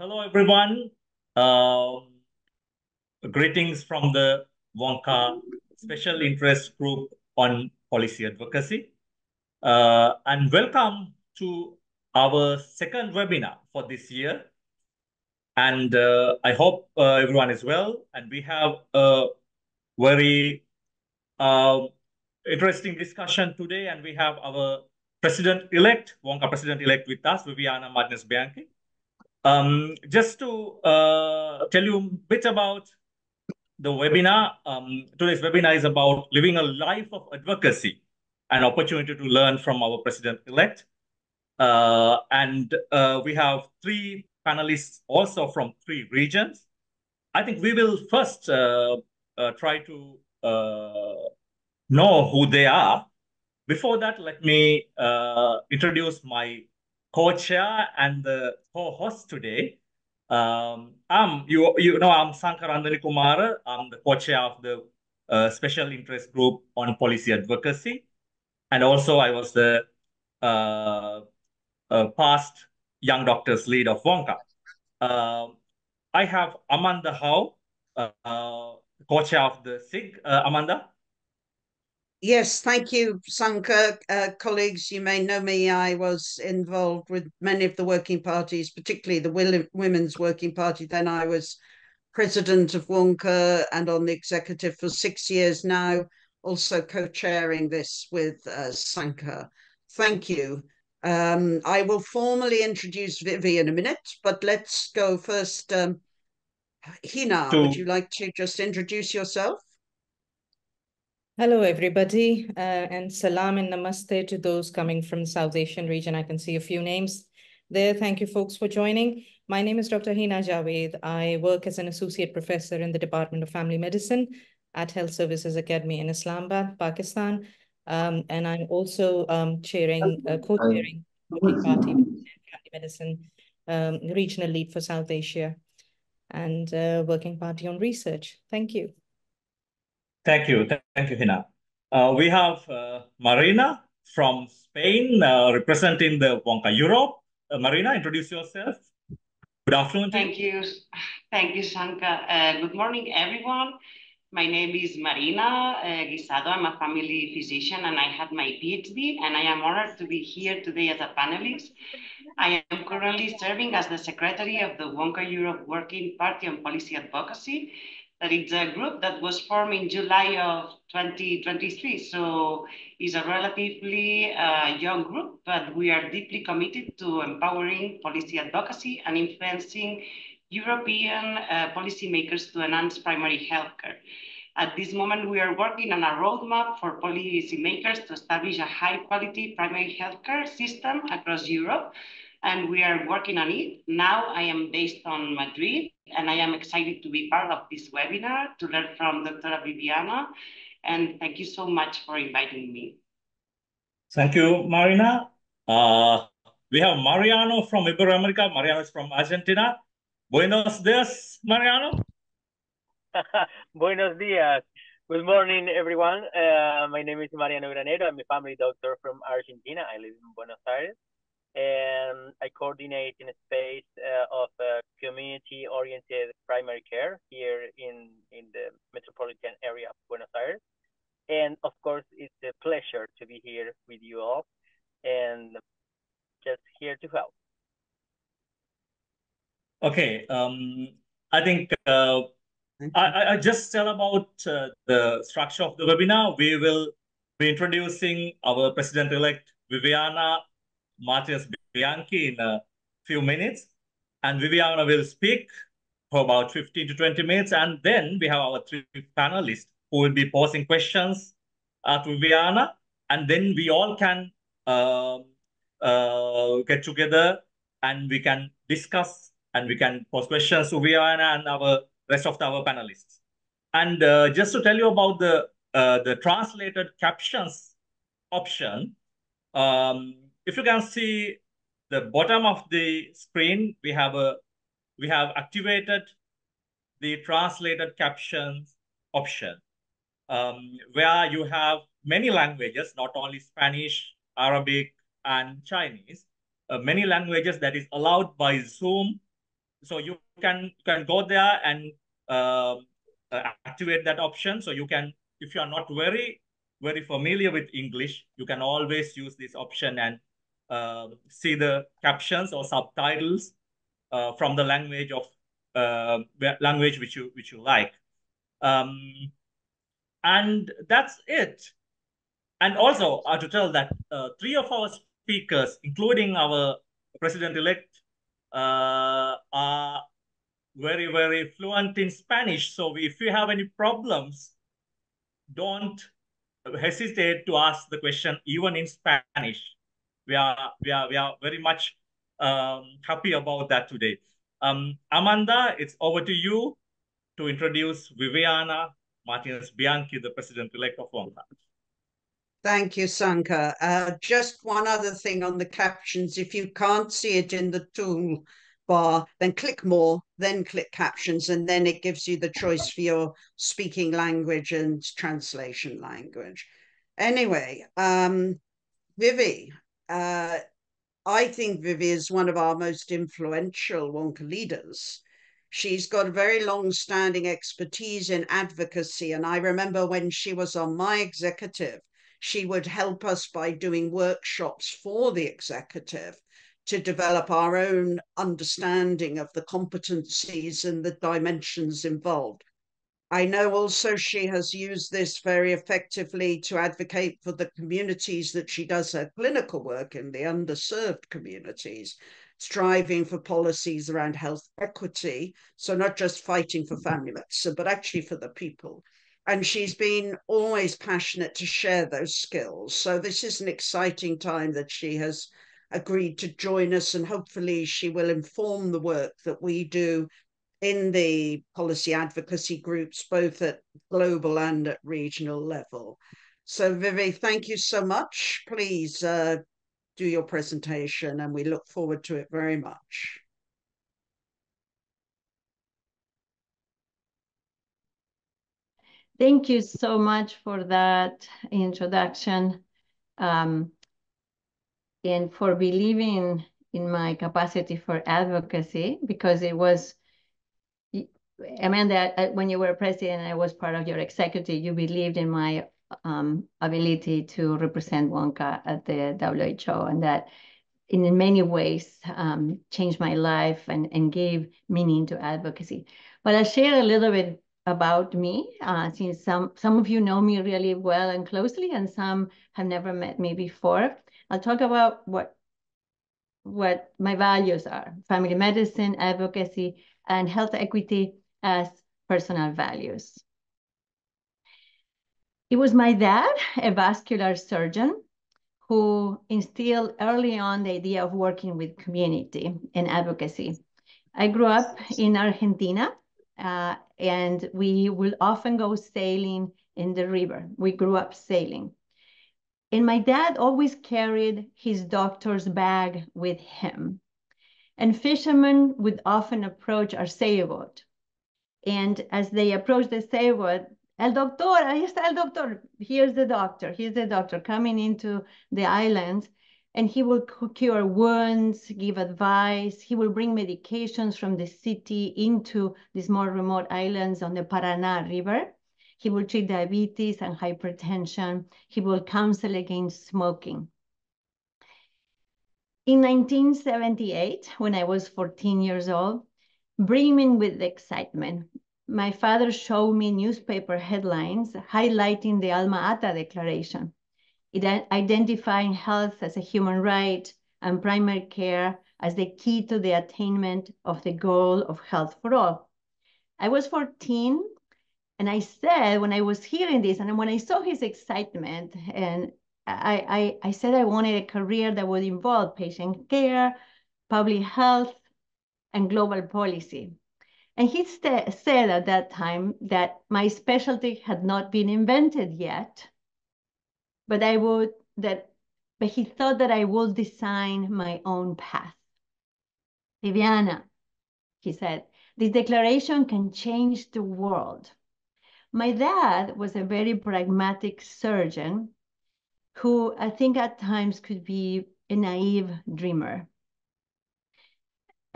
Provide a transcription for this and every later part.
Hello, everyone. Um, greetings from the WONCA Special Interest Group on Policy Advocacy. Uh, and welcome to our second webinar for this year. And uh, I hope uh, everyone is well. And we have a very um, interesting discussion today. And we have our president-elect, WONCA president-elect with us, Viviana Martinez Bianchi. Um, just to uh, tell you a bit about the webinar, um, today's webinar is about living a life of advocacy, an opportunity to learn from our president-elect. Uh, and uh, we have three panelists also from three regions. I think we will first uh, uh, try to uh, know who they are. Before that, let me introduce my co-chair and the co-host today. Um, I'm you you know I'm Sankha Randenikumara. I'm the co-chair of the uh, Special Interest Group on Policy Advocacy, and also I was the uh, uh, past Young Doctors Lead of WONCA. Um, I have Amanda Howe, uh, co-chair of the SIG. Uh, Amanda. Yes, thank you, Sankha. Uh, colleagues, you may know me. I was involved with many of the working parties, particularly the Women's Working Party. Then I was president of WONCA and on the executive for six years now, also co-chairing this with uh, Sankha. Thank you. Um, I will formally introduce Vivi in a minute, but let's go first. Um, Hina, would you like to just introduce yourself? Hello, everybody, uh, and salam and namaste to those coming from South Asian region. I can see a few names there. Thank you, folks, for joining. My name is Dr. Hina Jawaid. I work as an associate professor in the Department of Family Medicine at Health Services Academy in Islamabad, Pakistan. Um, and I'm also um, chairing, uh, co-chairing Working Party Family Medicine um, Regional Lead for South Asia and uh, Working Party on Research. Thank you. Thank you. Thank you, Hina. Uh, we have uh, Marina from Spain uh, representing the WONCA Europe. Uh, Marina, introduce yourself. Good afternoon. Thank you. Thank you, Sankha. Uh, good morning, everyone. My name is Marina uh, Guisado. I'm a family physician and I had my PhD and I am honored to be here today as a panelist. I am currently serving as the secretary of the WONCA Europe Working Party on Policy Advocacy that it's a group that was formed in July of 2023. So it's a relatively uh, young group, but we are deeply committed to empowering policy advocacy and influencing European uh, policymakers to enhance primary healthcare. At this moment, we are working on a roadmap for policymakers to establish a high quality primary healthcare system across Europe and we are working on it. Now I am based on Madrid and I am excited to be part of this webinar to learn from Dr. Viviana. And thank you so much for inviting me. Thank you, Marina. Uh, we have Mariano from Ibero-America. Mariano is from Argentina. Buenos dias, Mariano. Buenos dias. Good morning, everyone. Uh, my name is Mariano Granero. I'm a family doctor from Argentina. I live in Buenos Aires and I coordinate in a space uh, of uh, community-oriented primary care here in, in the metropolitan area of Buenos Aires. And of course, it's a pleasure to be here with you all and just here to help. Okay, um, I think uh, I, I just tell about uh, the structure of the webinar. We will be introducing our president-elect Viviana Martinez Bianchi in a few minutes. And Viviana will speak for about 15 to 20 minutes. And then we have our three panelists who will be posing questions to Viviana. And then we all can uh, uh, get together and we can discuss and we can pose questions to Viviana and our rest of our panelists. And uh, just to tell you about the uh, the translated captions option, um, if you can see the bottom of the screen, we have a we have activated the translated captions option, um, where you have many languages, not only Spanish, Arabic, and Chinese, uh, many languages that is allowed by Zoom so you can can go there and uh, activate that option. So you can, if you are not very very familiar with English, you can always use this option and uh, see the captions or subtitles uh, from the language of uh, language which you which you like. Um, and that's it. And also uh, to tell that uh, three of our speakers, including our president-elect, uh, are very, very fluent in Spanish. So if you have any problems, don't hesitate to ask the question even in Spanish. We are, we are, we are very much um, happy about that today. Um, Amanda, it's over to you to introduce Viviana Martinez Bianchi, the president-elect of WONCA. Thank you, Sankha. Uh, just one other thing on the captions. If you can't see it in the tool bar, then click more, then click captions, and then it gives you the choice for your speaking language and translation language. Anyway, um, Vivi, uh, I think Vivi is one of our most influential WONCA leaders. She's got very long standing expertise in advocacy. And I remember when she was on my executive, she would help us by doing workshops for the executive to develop our own understanding of the competencies and the dimensions involved. I know also she has used this very effectively to advocate for the communities that she does her clinical work in, the underserved communities striving for policies around health equity. So, not just fighting for family medicine, but actually for the people. And she's been always passionate to share those skills. So, this is an exciting time that she has agreed to join us, and hopefully, she will inform the work that we do in the policy advocacy groups, both at global and at regional level. So, Vivi, thank you so much. Please uh, do your presentation and we look forward to it very much. Thank you so much for that introduction um, and for believing in my capacity for advocacy because it was Amanda, when you were president, I was part of your executive. You believed in my um, ability to represent WONCA at the WHO, and that in many ways um, changed my life and, and gave meaning to advocacy. But I'll share a little bit about me, uh, since some, some of you know me really well and closely, and some have never met me before. I'll talk about what, what my values are, family medicine, advocacy, and health equity as personal values. It was my dad, a vascular surgeon, who instilled early on the idea of working with community and advocacy. I grew up in Argentina, uh, and we will often go sailing in the river. We grew up sailing. And my dad always carried his doctor's bag with him. And fishermen would often approach our sailboat. And as they approached the sailboat, El doctor, ahí está el doctor. Here's the doctor. Here's the doctor coming into the islands. And he will cure wounds, give advice. He will bring medications from the city into these more remote islands on the Paraná River. He will treat diabetes and hypertension. He will counsel against smoking. In 1978, when I was 14 years old, brimming with excitement, my father showed me newspaper headlines highlighting the Alma Ata Declaration, identifying health as a human right and primary care as the key to the attainment of the goal of health for all. I was 14, and I said when I was hearing this, and when I saw his excitement, and I, I, I said I wanted a career that would involve patient care, public health, and global policy. And he said at that time that my specialty had not been invented yet, but I would that but he thought that I would design my own path. Viviana, he said, this declaration can change the world. My dad was a very pragmatic surgeon who I think at times could be a naive dreamer.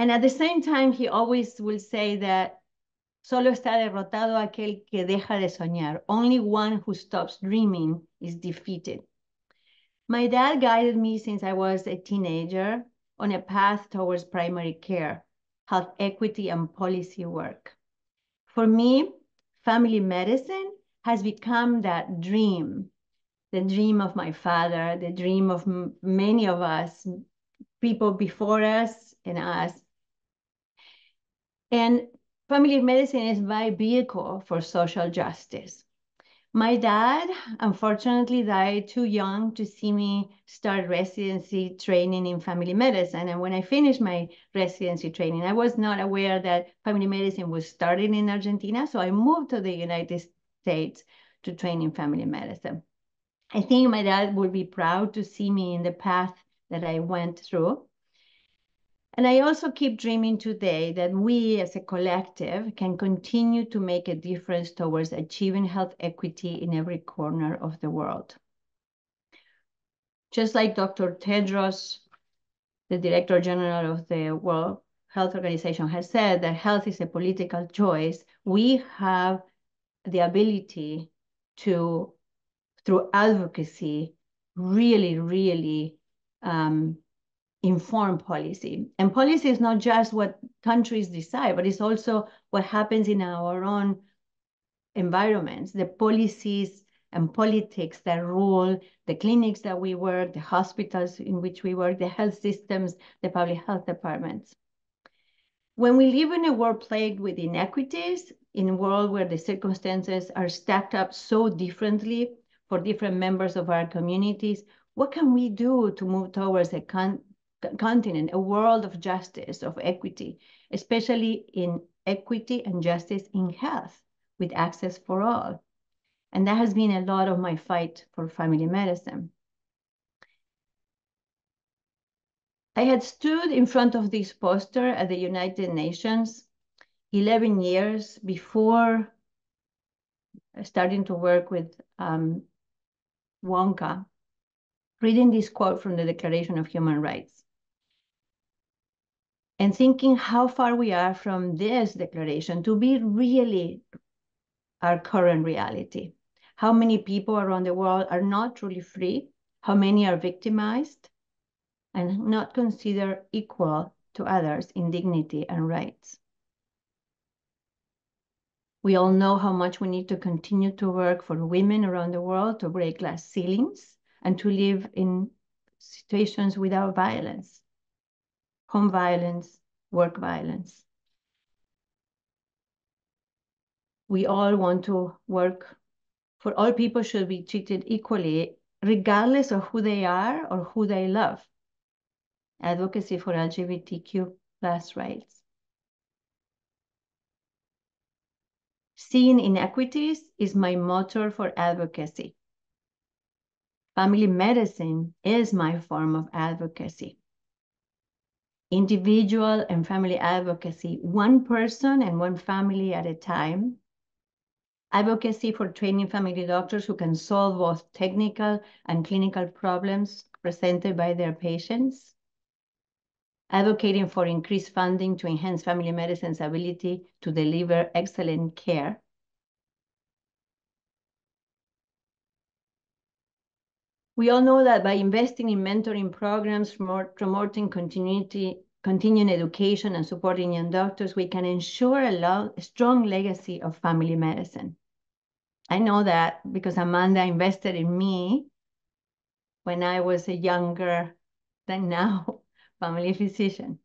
And at the same time, he always will say that solo está derrotado aquel que deja de soñar. Only one who stops dreaming is defeated. My dad guided me since I was a teenager on a path towards primary care, health equity, and policy work. For me, family medicine has become that dream, the dream of my father, the dream of many of us, people before us and us. And family medicine is my vehicle for social justice. My dad, unfortunately, died too young to see me start residency training in family medicine. And when I finished my residency training, I was not aware that family medicine was starting in Argentina. So I moved to the United States to train in family medicine. I think my dad would be proud to see me in the path that I went through. And I also keep dreaming today that we as a collective can continue to make a difference towards achieving health equity in every corner of the world. Just like Dr. Tedros, the Director General of the World Health Organization, has said that health is a political choice, we have the ability to, through advocacy, really, really um, inform policy. And policy is not just what countries decide, but it's also what happens in our own environments, the policies and politics that rule the clinics that we work, the hospitals in which we work, the health systems, the public health departments. When we live in a world plagued with inequities, in a world where the circumstances are stacked up so differently for different members of our communities, what can we do to move towards a con continent, a world of justice, of equity, especially in equity and justice in health with access for all. And that has been a lot of my fight for family medicine. I had stood in front of this poster at the United Nations 11 years before starting to work with um, WONCA, reading this quote from the Declaration of Human Rights and thinking how far we are from this declaration to be really our current reality. How many people around the world are not truly free? How many are victimized and not considered equal to others in dignity and rights? We all know how much we need to continue to work for women around the world to break glass ceilings and to live in situations without violence home violence, work violence. We all want to work for all people should be treated equally, regardless of who they are or who they love. Advocacy for LGBTQ plus rights. Seeing inequities is my motor for advocacy. Family medicine is my form of advocacy individual and family advocacy, one person and one family at a time. Advocacy for training family doctors who can solve both technical and clinical problems presented by their patients. Advocating for increased funding to enhance family medicine's ability to deliver excellent care. We all know that by investing in mentoring programs, promoting continuity, continuing education and supporting young doctors, we can ensure a, a strong legacy of family medicine. I know that because Amanda invested in me when I was a younger than now family physician.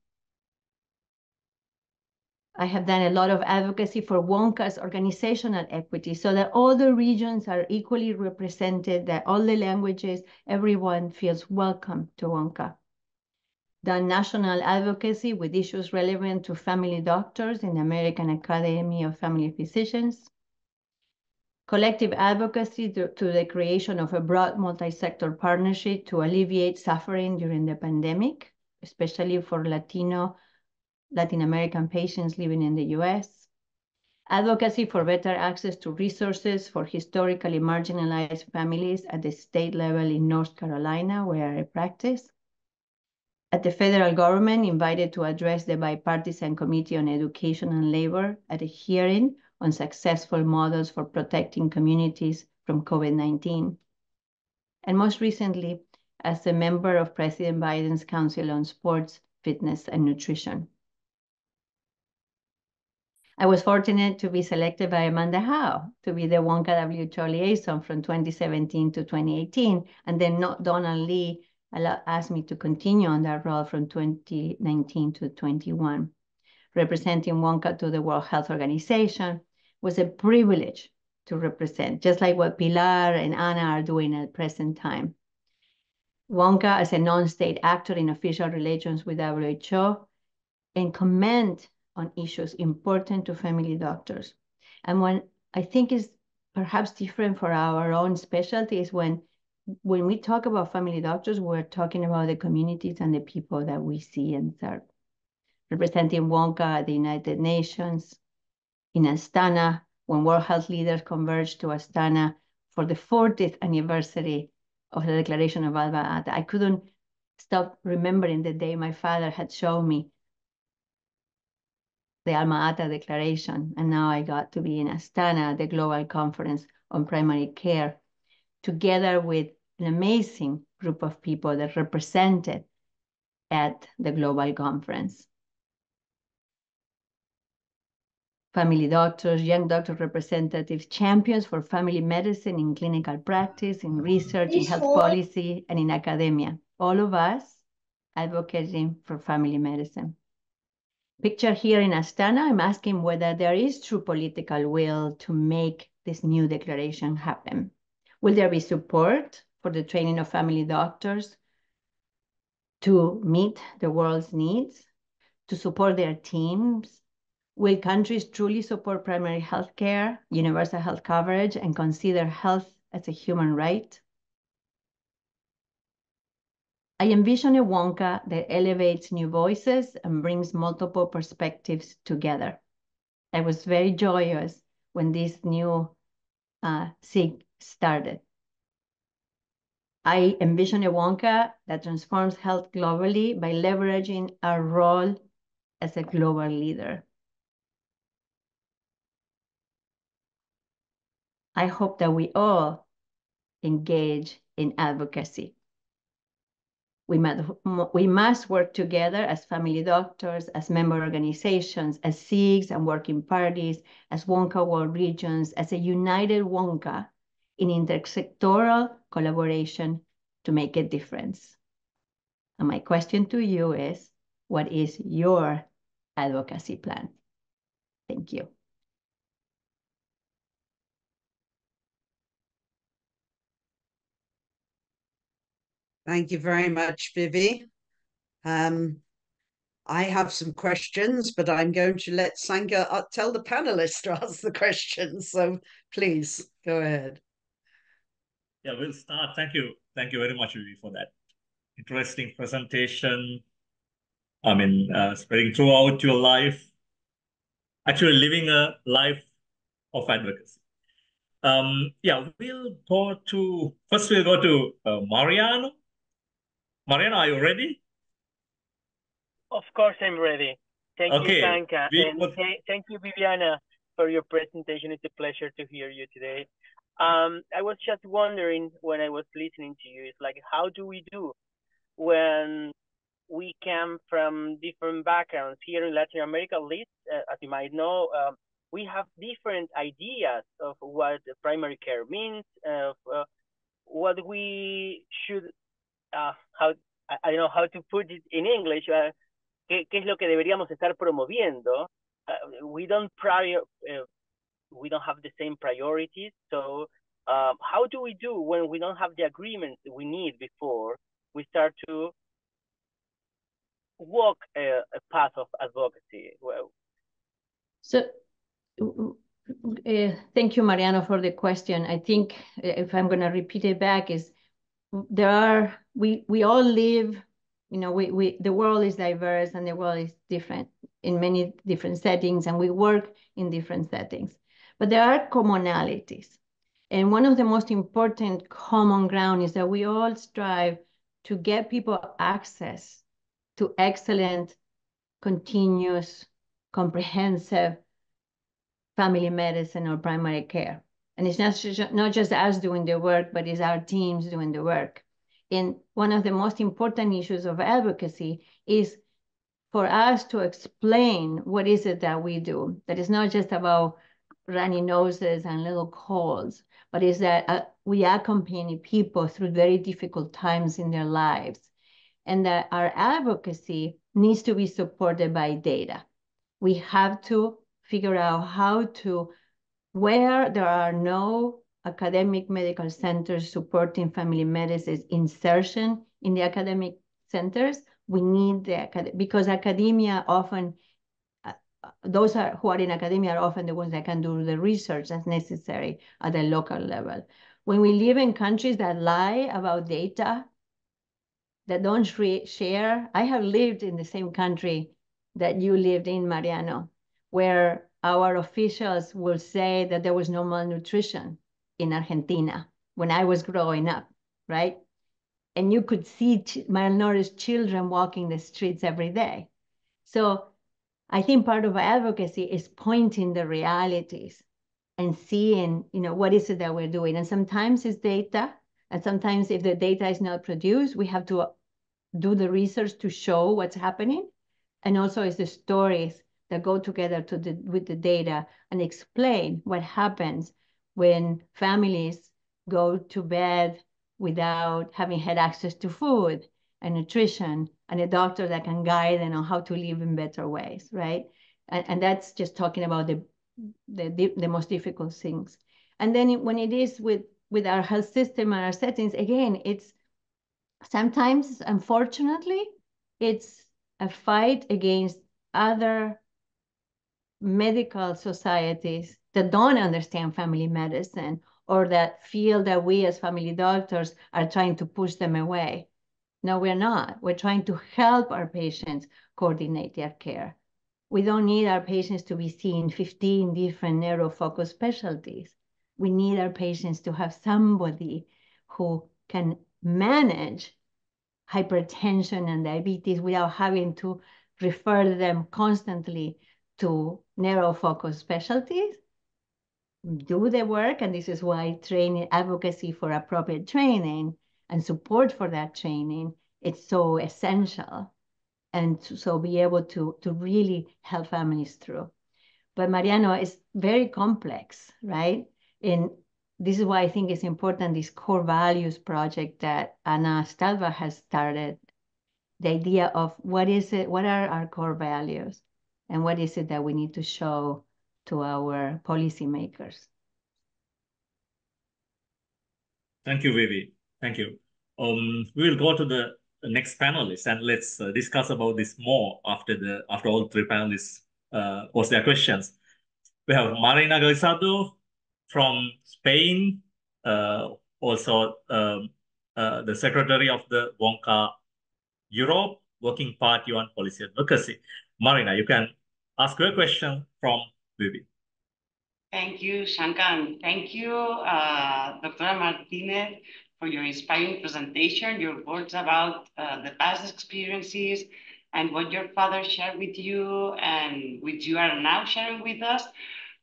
I have done a lot of advocacy for WONCA's organizational equity so that all the regions are equally represented, that all the languages, everyone feels welcome to WONCA. Done national advocacy with issues relevant to family doctors in the American Academy of Family Physicians. Collective advocacy to, to the creation of a broad multi-sector partnership to alleviate suffering during the pandemic, especially for Latino Latin American patients living in the US, advocacy for better access to resources for historically marginalized families at the state level in North Carolina, where I practice, At the federal government, invited to address the bipartisan Committee on Education and Labor at a hearing on successful models for protecting communities from COVID-19. And most recently, as a member of President Biden's Council on Sports, Fitness, and Nutrition. I was fortunate to be selected by Amanda Howe to be the WONCA WHO liaison from 2017 to 2018, and then Donald Li asked me to continue on that role from 2019 to 21. Representing WONCA to the World Health Organization was a privilege to represent, just like what Pilar and Anna are doing at present time. WONCA as a non-state actor in official relations with WHO and comment on issues important to family doctors. And when I think is perhaps different for our own specialty is when when we talk about family doctors, we're talking about the communities and the people that we see and serve. Representing WONCA at the United Nations, in Astana, when World Health leaders converged to Astana for the 40th anniversary of the Declaration of Alma Ata. I couldn't stop remembering the day my father had shown me the Alma Ata Declaration, and now I got to be in Astana, the Global Conference on Primary Care, together with an amazing group of people that represented at the global conference. Family doctors, young doctor representatives, champions for family medicine in clinical practice, in research, in health policy, and in academia. All of us advocating for family medicine. Picture here in Astana, I'm asking whether there is true political will to make this new declaration happen. Will there be support for the training of family doctors to meet the world's needs, to support their teams? Will countries truly support primary health care, universal health coverage, and consider health as a human right? I envision a WONCA that elevates new voices and brings multiple perspectives together. I was very joyous when this new uh, SIG started. I envision a WONCA that transforms health globally by leveraging our role as a global leader. I hope that we all engage in advocacy. We must, we must work together as family doctors, as member organizations, as SIGs and working parties, as WONCA world regions, as a united WONCA in intersectoral collaboration to make a difference. And my question to you is, what is your advocacy plan? Thank you. Thank you very much, Vivi. Um, I have some questions, but I'm going to let Sankha uh, tell the panelists to ask the questions. So please go ahead. Yeah, we'll start. Thank you. Thank you very much, Vivi, for that interesting presentation. I mean, uh, spreading throughout your life, actually living a life of advocacy. Um, yeah, we'll go to, first we'll go to uh, Mariano. Mariano, are you ready? Of course, I'm ready. Thank Okay, you, Sankha. we and would- th- thank you, Viviana, for your presentation. It's a pleasure to hear you today. Um, I was just wondering when I was listening to you, it's like, how do we do when we come from different backgrounds here in Latin America, at least, uh, as you might know, um, we have different ideas of what primary care means, of uh, what we should, uh, how I, don't know how to put it in English. Uh, ¿qué, qué es lo que deberíamos estar promoviendo? Uh, we don't prior, uh, we don't have the same priorities. So um, how do we do when we don't have the agreements we need before we start to walk a, a path of advocacy? Well, So, uh, thank you, Mariano, for the question. I think uh, if I'm going to repeat it back, is there are we we all live, you know, we we the world is diverse and the world is different in many different settings, and we work in different settings. But there are commonalities, and one of the most important common ground is that we all strive to get people access to excellent, continuous, comprehensive family medicine or primary care. And it's not just, not just us doing the work, but it's our teams doing the work. And one of the most important issues of advocacy is for us to explain what is it that we do. That is not just about runny noses and little colds, but is that uh, we accompany people through very difficult times in their lives. And that our advocacy needs to be supported by data. We have to figure out how to, where there are no academic medical centers supporting family medicine's insertion in the academic centers, we need the, because academia often, uh, those are, who are in academia are often the ones that can do the research that's necessary at the local level. When we live in countries that lie about data, that don't share, I have lived in the same country that you lived in, Mariano, where our officials will say that there was no malnutrition in Argentina when I was growing up, right? And you could see malnourished children walking the streets every day. So I think part of advocacy is pointing the realities and seeing, you know, what is it that we're doing. And sometimes it's data, and sometimes if the data is not produced, we have to do the research to show what's happening. And also it's the stories that go together to the, with the data and explain what happens when families go to bed without having had access to food and nutrition and a doctor that can guide them on how to live in better ways, right? And, and that's just talking about the, the, the most difficult things. And then when it is with, with our health system and our settings, again, it's sometimes, unfortunately, it's a fight against other medical societies that don't understand family medicine or that feel that we as family doctors are trying to push them away. No, we're not. We're trying to help our patients coordinate their care. We don't need our patients to be seeing 15 different narrow focus specialties. We need our patients to have somebody who can manage hypertension and diabetes without having to refer them constantly to narrow focus specialties, do the work, and this is why training advocacy for appropriate training and support for that training it's so essential. And so be able to to really help families through. But mariano is very complex right? And this is why i think it's important this core values project that Anna Stavdal has started. The idea of what is it what are our core values and what is it that we need to show to our policymakers. Thank you, Vivi. Thank you. Um, we will go to the next panelist and let's uh, discuss about this more after the after all three panelists uh, post their questions. We have Marina Guisado from Spain, uh, also um, uh, the secretary of the WONCA Europe Working Party on Policy Advocacy. Marina, you can ask your question from Vivi. Thank you, Shankan. Thank you, uh, Dr. Martinez, for your inspiring presentation, your words about uh, the past experiences and what your father shared with you and which you are now sharing with us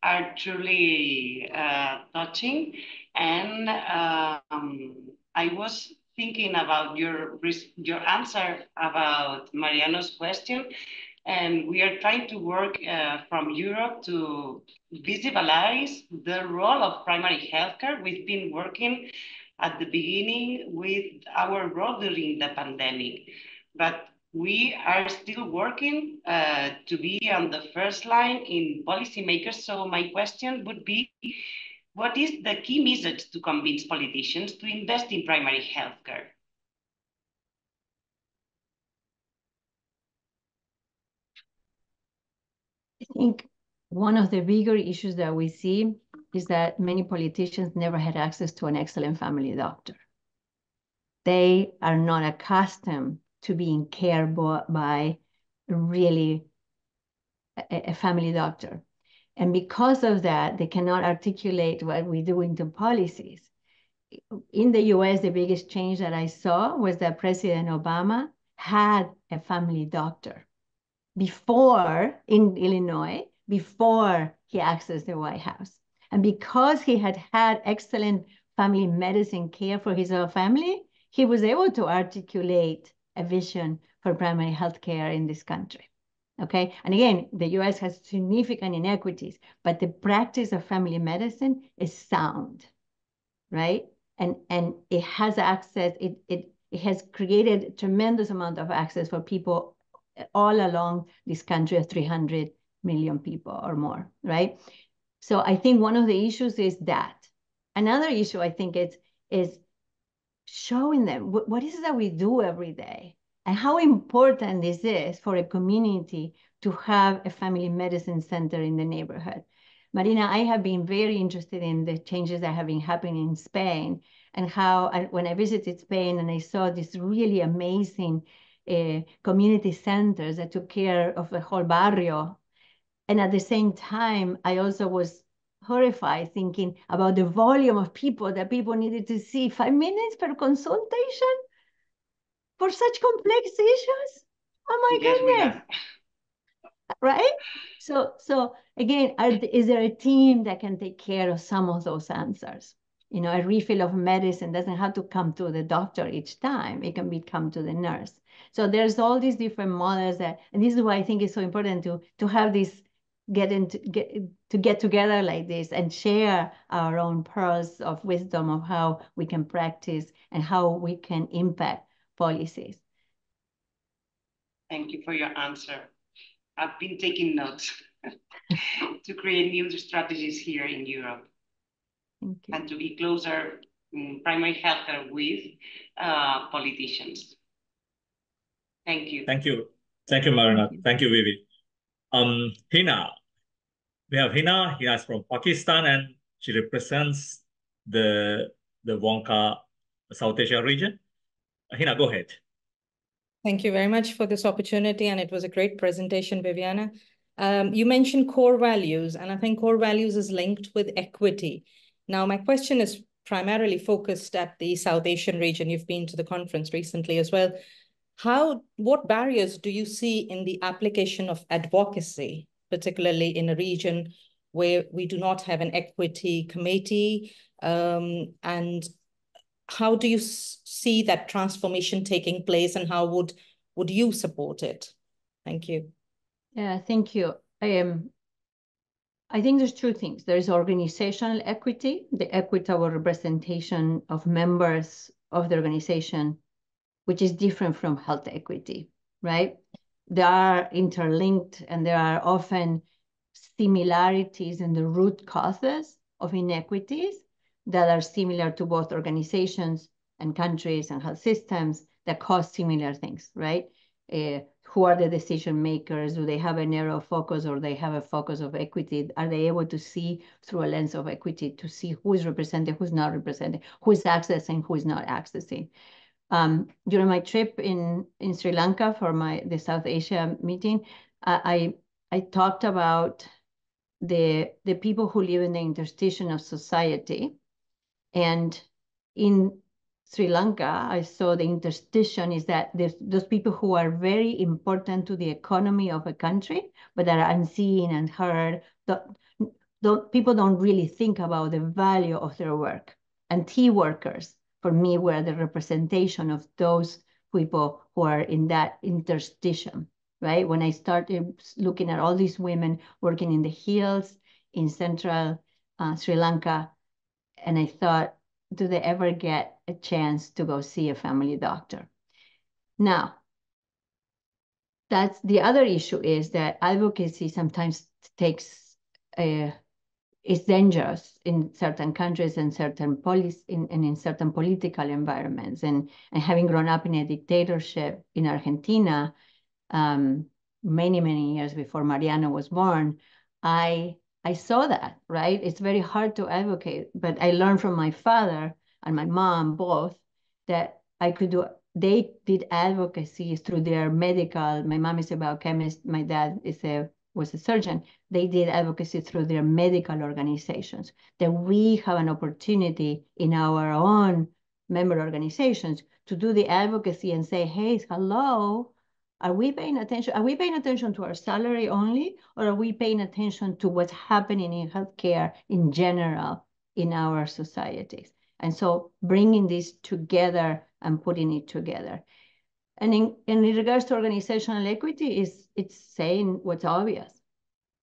are truly uh, touching. And um, I was thinking about your, your answer about Mariano's question and we are trying to work uh, from Europe to visualize the role of primary healthcare. We've been working at the beginning with our role during the pandemic, but we are still working uh, to be on the first line in policymakers. So my question would be, what is the key message to convince politicians to invest in primary healthcare? I think one of the bigger issues that we see is that many politicians never had access to an excellent family doctor. They are not accustomed to being cared by really a, a family doctor. And because of that, they cannot articulate what we do into policies. In the US, the biggest change that I saw was that President Obama had a family doctor before in Illinois, before he accessed the White House. And because he had had excellent family medicine care for his own family, he was able to articulate a vision for primary health care in this country. Okay, and again, the US has significant inequities, but the practice of family medicine is sound, right? And, and it has access, it, it, it has created tremendous amount of access for people all along this country of 300 million people or more, right? So I think one of the issues is that. Another issue I think is, is showing them what, is it that we do every day and how important this is for a community to have a family medicine center in the neighborhood. Marina, I have been very interested in the changes that have been happening in Spain and how and when I visited Spain and I saw this really amazing uh, community centers that took care of the whole barrio. And at the same time, I also was horrified thinking about the volume of people that people needed to see five minutes per consultation for such complex issues. Oh my yes, goodness. Right? So, so again, are, is there a team that can take care of some of those answers? You know, a refill of medicine doesn't have to come to the doctor each time. It can be come to the nurse. So there's all these different models that, and this is why I think it's so important to to have this get into get to get together like this and share our own pearls of wisdom of how we can practice and how we can impact policies. Thank you for your answer. I've been taking notes to create new strategies here in Europe and to be closer in primary healthcare with uh, politicians. Thank you. Thank you. Thank you, Marina. Thank you, Vivi. Um, Hina. We have Hina. Hina is from Pakistan and she represents the the WONCA South Asia region. Hina, go ahead. Thank you very much for this opportunity, and it was a great presentation, Viviana. Um, you mentioned core values, and I think core values is linked with equity. Now, my question is primarily focused at the South Asian region. You've been to the conference recently as well. How, what barriers do you see in the application of advocacy, particularly in a region where we do not have an equity committee? Um, and how do you see that transformation taking place and how would, would you support it? Thank you. Yeah, thank you. Um, I think there's two things. There's organizational equity, the equitable representation of members of the organization which is different from health equity, right? They are interlinked and there are often similarities in the root causes of inequities that are similar to both organizations and countries and health systems that cause similar things, right? Uh, who are the decision makers? Do they have a narrow focus or they have a focus of equity? Are they able to see through a lens of equity to see who is represented, who's not represented, who is accessing, who is not accessing? Um, during my trip in, in Sri Lanka for my the South Asia meeting, I, I, talked about the, the people who live in the interstitium of society. And in Sri Lanka, I saw the interstitium is that those people who are very important to the economy of a country, but that are unseen and heard. The, the, people don't really think about the value of their work. And tea workers, for me were the representation of those people who are in that interstitium, right? When I started looking at all these women working in the hills in central uh, Sri Lanka, and I thought, do they ever get a chance to go see a family doctor? Now, that's the other issue is that advocacy sometimes takes a is dangerous in certain countries and certain police in, and in certain political environments. And, and having grown up in a dictatorship in Argentina, um, many, many years before Mariano was born, I I saw that, right? It's very hard to advocate, but I learned from my father and my mom both that I could do they did advocacy through their medical. My mom is a biochemist. My dad is a was a surgeon, they did advocacy through their medical organizations. That we have an opportunity in our own member organizations to do the advocacy and say, hey, hello, are we paying attention? Are we paying attention to our salary only, or are we paying attention to what's happening in healthcare in general in our societies? And so bringing this together and putting it together. And in, in regards to organizational equity, is it's saying what's obvious,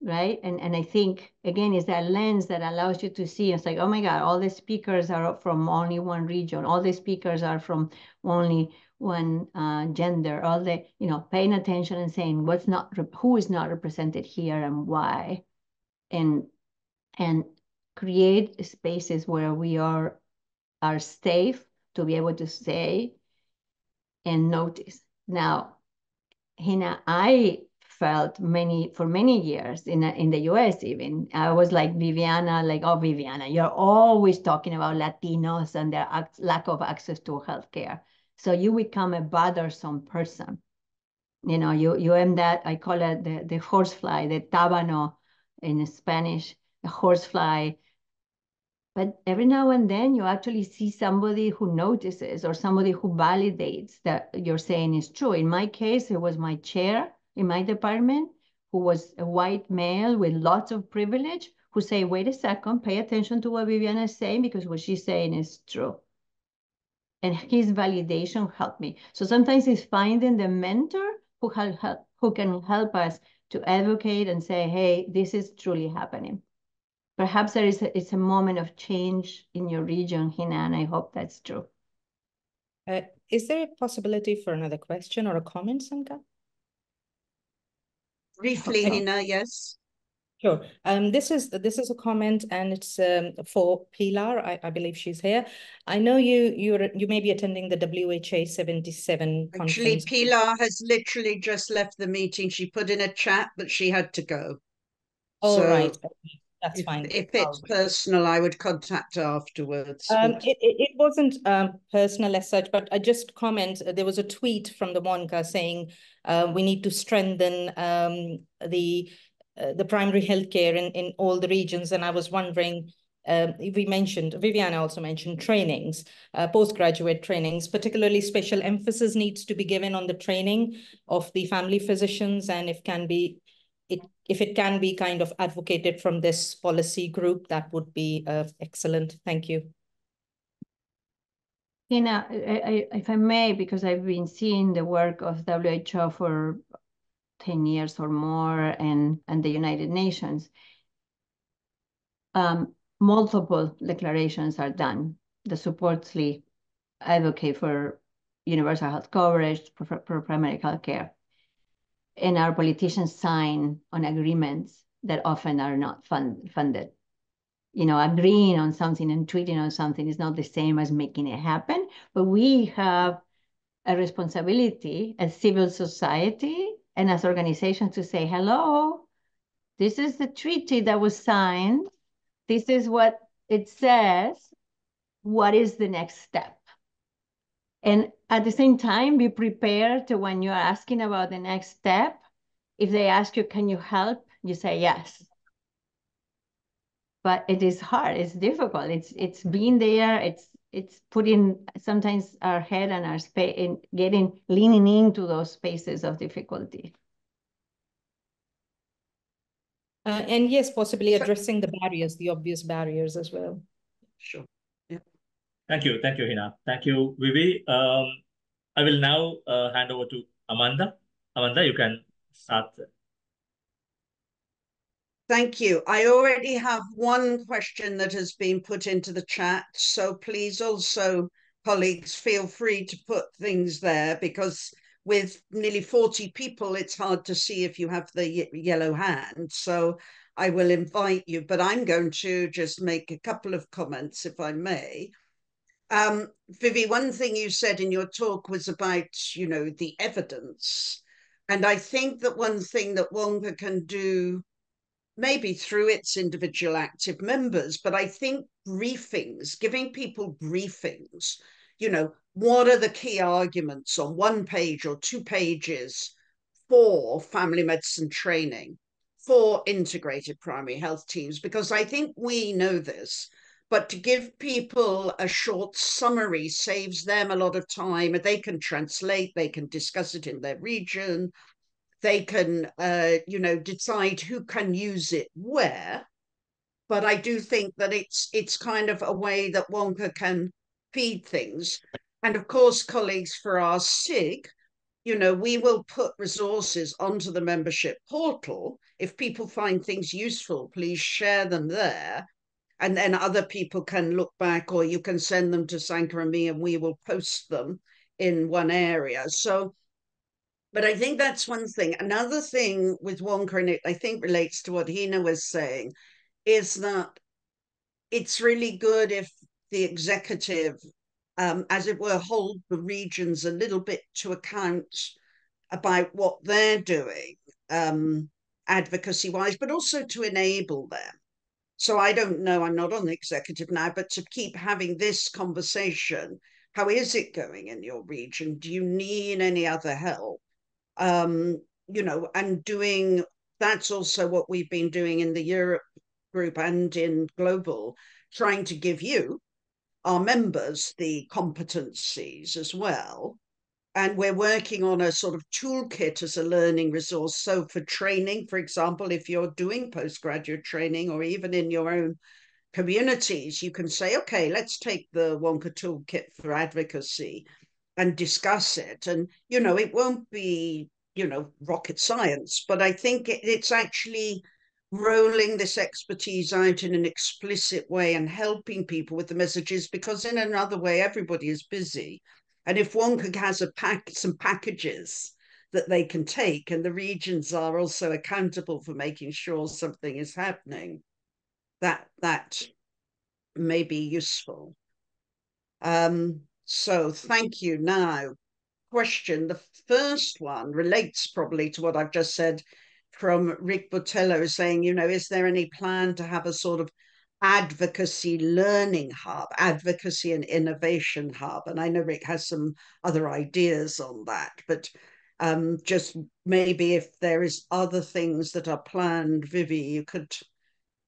right? And and I think again, is that lens that allows you to see. It's like, oh my God, all the speakers are from only one region. All the speakers are from only one uh, gender. All the you know, paying attention and saying what's not, who is not represented here and why, and and create spaces where we are are safe to be able to say and notice. Now, Hina, I felt many for many years in in the U.S. Even I was like Viviana, like oh Viviana, you're always talking about Latinos and their lack of access to healthcare. So you become a bothersome person. You know, you you am that I call it the the horsefly, the tábano in Spanish, the horsefly but every now and then you actually see somebody who notices or somebody who validates that you're saying is true. In my case, it was my chair in my department who was a white male with lots of privilege who say, wait a second, pay attention to what Viviana is saying because what she's saying is true. And his validation helped me. So sometimes it's finding the mentor who, help, who can help us to advocate and say, hey, this is truly happening perhaps there is a, it's a moment of change in your region, Hina, and I hope that's true. Uh, is there a possibility for another question or a comment, Sankha? Briefly, okay. Hina, yes. Sure. Um, this is this is a comment, and it's um, for Pilar. I, I believe she's here. I know you you you may be attending the WHA seventy seven. Actually, Pilar has literally just left the meeting. She put in a chat, but she had to go. All so, right. That's fine. If it's um, personal, I would contact afterwards. Um, it, it, wasn't um, personal as such, but I just comment, uh, there was a tweet from the WONCA saying uh, we need to strengthen um, the uh, the primary healthcare in, in all the regions. And I was wondering, uh, we mentioned, Viviana also mentioned trainings, uh, postgraduate trainings, particularly special emphasis needs to be given on the training of the family physicians and if can be if it can be kind of advocated from this policy group, that would be uh, excellent. Thank you. I, if I may, because I've been seeing the work of WHO for 10 years or more and, and the United Nations, um, multiple declarations are done that supportly advocate for universal health coverage, for, for primary health care and our politicians sign on agreements that often are not fund, funded. You know, agreeing on something and tweeting on something is not the same as making it happen, but we have a responsibility as civil society and as organizations to say, hello, this is the treaty that was signed. This is what it says. What is the next step? And at the same time, be prepared to when you're asking about the next step, if they ask you, can you help? You say yes. But it is hard, it's difficult. It's it's being there, it's it's putting sometimes our head and our space in getting leaning into those spaces of difficulty. Uh, and yes, possibly addressing the barriers, the obvious barriers as well. Sure. Thank you. Thank you, Hina. Thank you, Vivi. Um, I will now uh, hand over to Amanda. Amanda, you can start. Thank you. I already have one question that has been put into the chat. So please also, colleagues, feel free to put things there because with nearly 40 people, it's hard to see if you have the yellow hand. So I will invite you, but I'm going to just make a couple of comments, if I may. Um, Vivi, one thing you said in your talk was about, you know, the evidence. And I think that one thing that WONCA can do, maybe through its individual active members, but I think briefings, giving people briefings, you know, what are the key arguments on one page or two pages for family medicine training, for integrated primary health teams? Because I think we know this, but to give people a short summary saves them a lot of time. They can translate, they can discuss it in their region, they can, uh, you know, decide who can use it where. But I do think that it's it's kind of a way that WONCA can feed things. And of course, colleagues, for our SIG, you know, we will put resources onto the membership portal. If people find things useful, please share them there and then other people can look back or you can send them to Sankha and me and we will post them in one area. So, but I think that's one thing. Another thing with WONCA, and it I think relates to what Hina was saying, is that it's really good if the executive, um, as it were, hold the regions a little bit to account about what they're doing um, advocacy wise, but also to enable them. So I don't know, I'm not on the executive now, but to keep having this conversation, how is it going in your region? Do you need any other help? Um, you know, and doing that's also what we've been doing in the Europe group and in global, trying to give you, our members, the competencies as well and we're working on a sort of toolkit as a learning resource. So for training, for example, if you're doing postgraduate training or even in your own communities, you can say, okay, let's take the WONCA toolkit for advocacy and discuss it. And, you know, it won't be, you know, rocket science, but I think it, it's actually rolling this expertise out in an explicit way and helping people with the messages because in another way, everybody is busy and if one has a pack some packages that they can take, and the regions are also accountable for making sure something is happening, that that may be useful. Um, so thank you. Now, question. The first one relates probably to what I've just said from Rick Botelho saying, you know, is there any plan to have a sort of advocacy learning hub, advocacy and innovation hub. And I know Rick has some other ideas on that, but um, just maybe if there is other things that are planned, Vivi, you could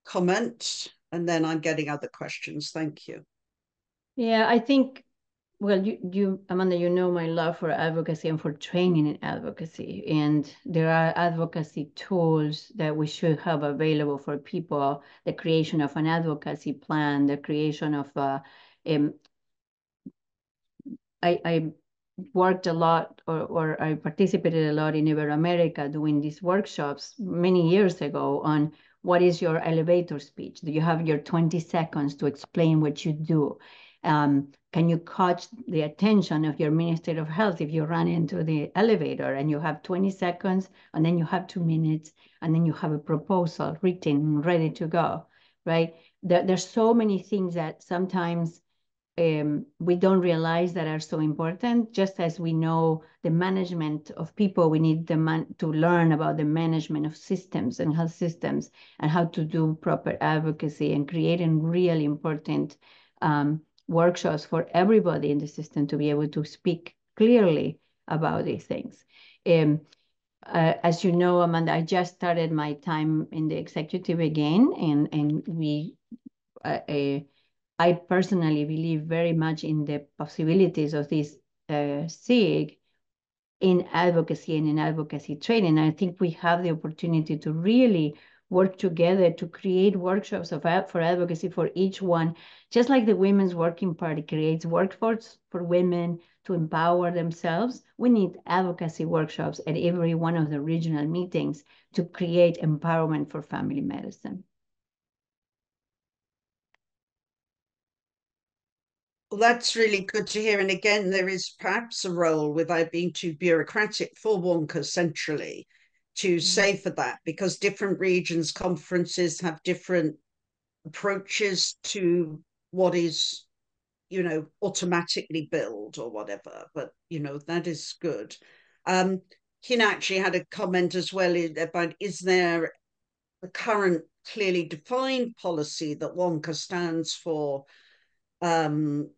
comment, and then I'm getting other questions. Thank you. Yeah, I think well, you, you, Amanda, you know my love for advocacy and for training in advocacy. And there are advocacy tools that we should have available for people, the creation of an advocacy plan, the creation of um, I, I worked a lot or, or I participated a lot in Iberoamerica doing these workshops many years ago on what is your elevator speech? Do you have your 20 seconds to explain what you do? Um, can you catch the attention of your Minister of Health if you run into the elevator and you have 20 seconds and then you have two minutes and then you have a proposal written ready to go, right? There, there's so many things that sometimes um, we don't realize that are so important. Just as we know the management of people, we need the man to learn about the management of systems and health systems and how to do proper advocacy and creating really important um, workshops for everybody in the system to be able to speak clearly about these things. Um, uh, as you know, Amanda, I just started my time in the executive again, and and we, uh, uh, I personally believe very much in the possibilities of this uh, SIG in advocacy and in advocacy training. I think we have the opportunity to really work together to create workshops of, for advocacy for each one, just like the Women's Working Party creates workforce for women to empower themselves. We need advocacy workshops at every one of the regional meetings to create empowerment for family medicine. Well, that's really good to hear. And again, there is perhaps a role without being too bureaucratic for WONCA centrally to mm. say for that because different regions conferences have different approaches to what is you know automatically billed or whatever but you know that is good um actually had a comment as well about is there a current clearly defined policy that WONCA stands for um,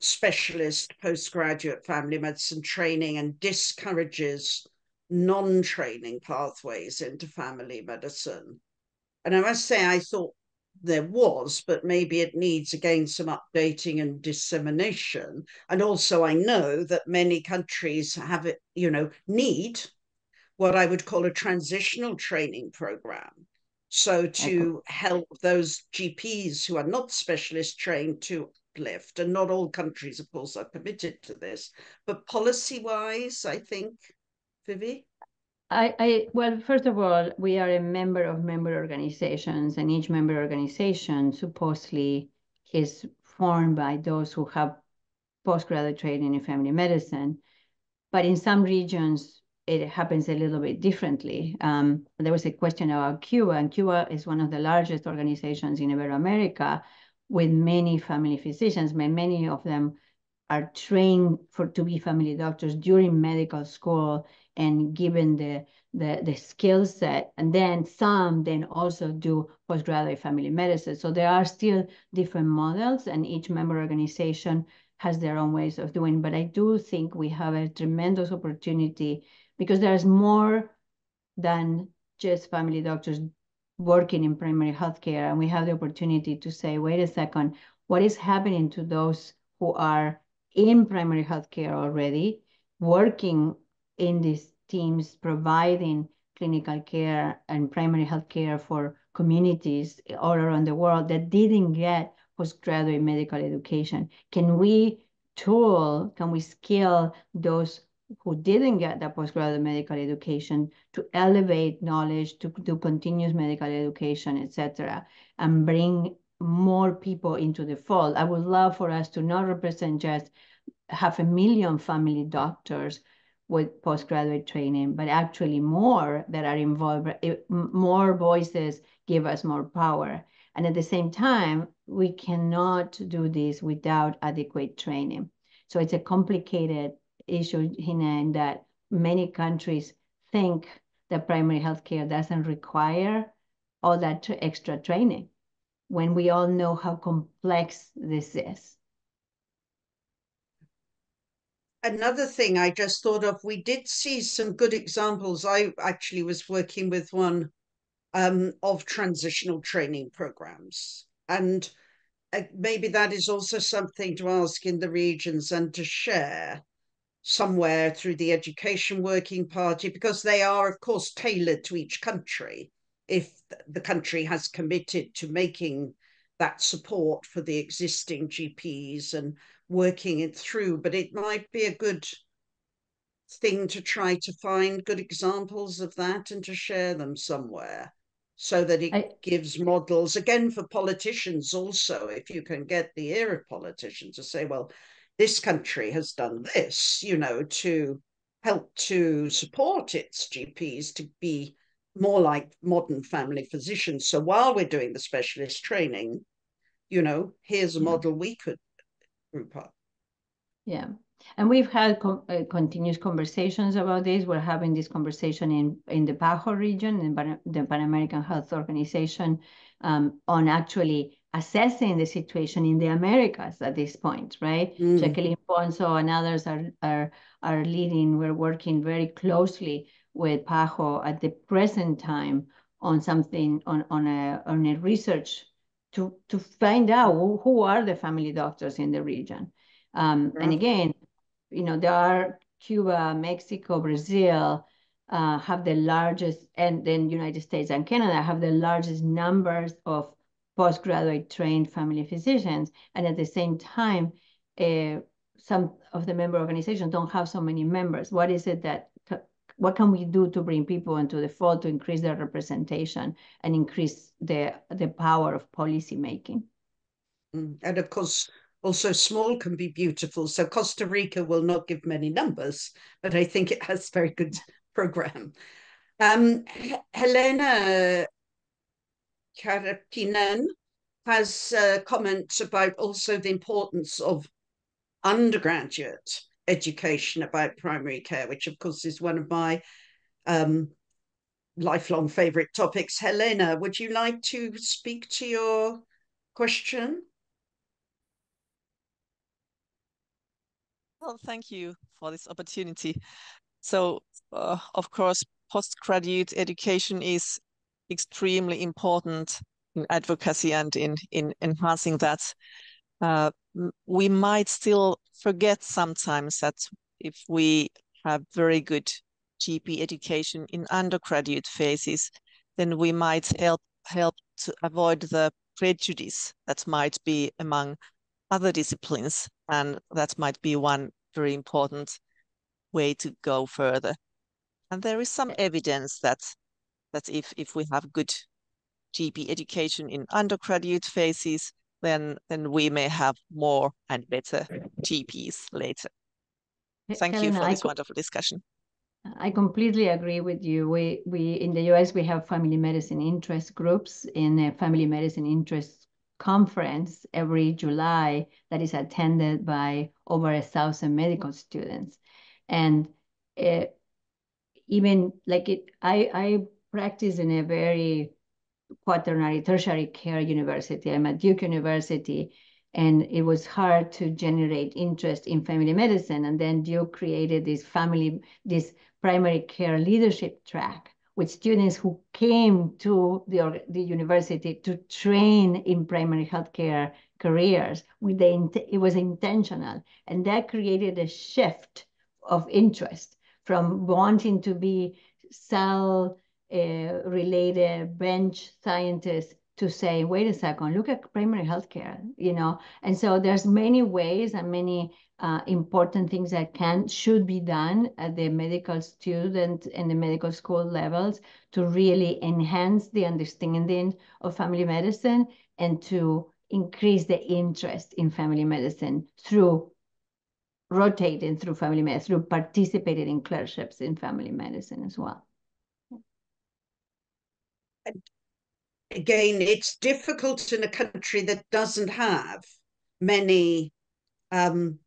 specialist postgraduate family medicine training and discourages non-training pathways into family medicine. And I must say, I thought there was, but maybe it needs again some updating and dissemination. And also, I know that many countries have it, you know, need what I would call a transitional training program. So to help those GPs who are not specialist trained to uplift, and not all countries, of course, are committed to this, but policy wise, I think, Vivi. I, I, well, first of all, we are a member of member organizations, and each member organization supposedly is formed by those who have postgraduate training in family medicine. But in some regions, it happens a little bit differently. Um, there was a question about Cuba, and Cuba is one of the largest organizations in Iberoamerica with many family physicians. Many of them are trained for to be family doctors during medical school and given the, the, the skill set. And then some then also do postgraduate family medicine. So there are still different models and each member organization has their own ways of doing. But I do think we have a tremendous opportunity because there's more than just family doctors working in primary healthcare. And we have the opportunity to say, wait a second, what is happening to those who are in primary healthcare already, working in these teams providing clinical care and primary health care for communities all around the world that didn't get postgraduate medical education. Can we tool, can we scale those who didn't get that postgraduate medical education to elevate knowledge, to do continuous medical education, etc., and bring more people into the fold. I would love for us to not represent just half a million family doctors with postgraduate training, but actually more that are involved, eh, more voices give us more power. And at the same time, we cannot do this without adequate training. So it's a complicated issue, Hina, in that many countries think that primary healthcare doesn't require all that extra training when we all know how complex this is. Another thing I just thought of, we did see some good examples. I actually was working with one um, of transitional training programs. And uh, maybe that is also something to ask in the regions and to share somewhere through the Education Working Party, because they are, of course, tailored to each country. If the country has committed to making that support for the existing GPs and working it through, but it might be a good thing to try to find good examples of that and to share them somewhere so that it I, gives models again for politicians also if you can get the ear of politicians to say well this country has done this you know to help to support its gps to be more like modern family physicians so while we're doing the specialist training you know here's a yeah. model we could group up. Yeah. And we've had uh, continuous conversations about this. We're having this conversation in, in the PAHO region, in Pan the Pan American Health Organization, um, on actually assessing the situation in the Americas at this point, right? Mm. Jacqueline Ponzo and others are, are, are leading. We're working very closely with PAHO at the present time on something, on, on, a, on a research to, to find out who, who are the family doctors in the region. Um, And again, you know, there are Cuba, Mexico, Brazil uh, have the largest, and then United States and Canada have the largest numbers of postgraduate trained family physicians. And at the same time, uh, some of the member organizations don't have so many members. What is it that what can we do to bring people into the fold to increase their representation and increase the the power of policy making mm, and of course also small can be beautiful. So costa rica will not give many numbers but i think it has very good program. Um, helena Karppinen has uh, comments about also the importance of undergraduate education about primary care, which of course is one of my um, lifelong favorite topics. Helena, would you like to speak to your question? Well, thank you for this opportunity. So, uh, of course, postgraduate education is extremely important in advocacy and in in enhancing that. Uh, we might still forget sometimes that if we have very good GP education in undergraduate phases, then we might help help to avoid the prejudice that might be among other disciplines, and that might be one very important way to go further. And there is some evidence that that if if we have good GP education in undergraduate phases, then then we may have more and better GPs later. Thank Helena, you for this wonderful discussion. I completely agree with you. We we in the US we have family medicine interest groups in a family medicine interest conference every July that is attended by over a thousand medical students, and uh, even like it, I I practice in a very quaternary tertiary care university. I'm at Duke University, and it was hard to generate interest in family medicine. And then Duke created this family, this primary care leadership track with students who came to the, the university to train in primary healthcare careers. With the, it was intentional, and that created a shift of interest from wanting to be cell uh, related bench scientists to say, wait a second, look at primary healthcare, you know? And so there's many ways and many uh, important things that can, should be done at the medical student and the medical school levels to really enhance the understanding of family medicine and to increase the interest in family medicine through rotating through family medicine, through participating in clerkships in family medicine as well. Again, it's difficult in a country that doesn't have many um,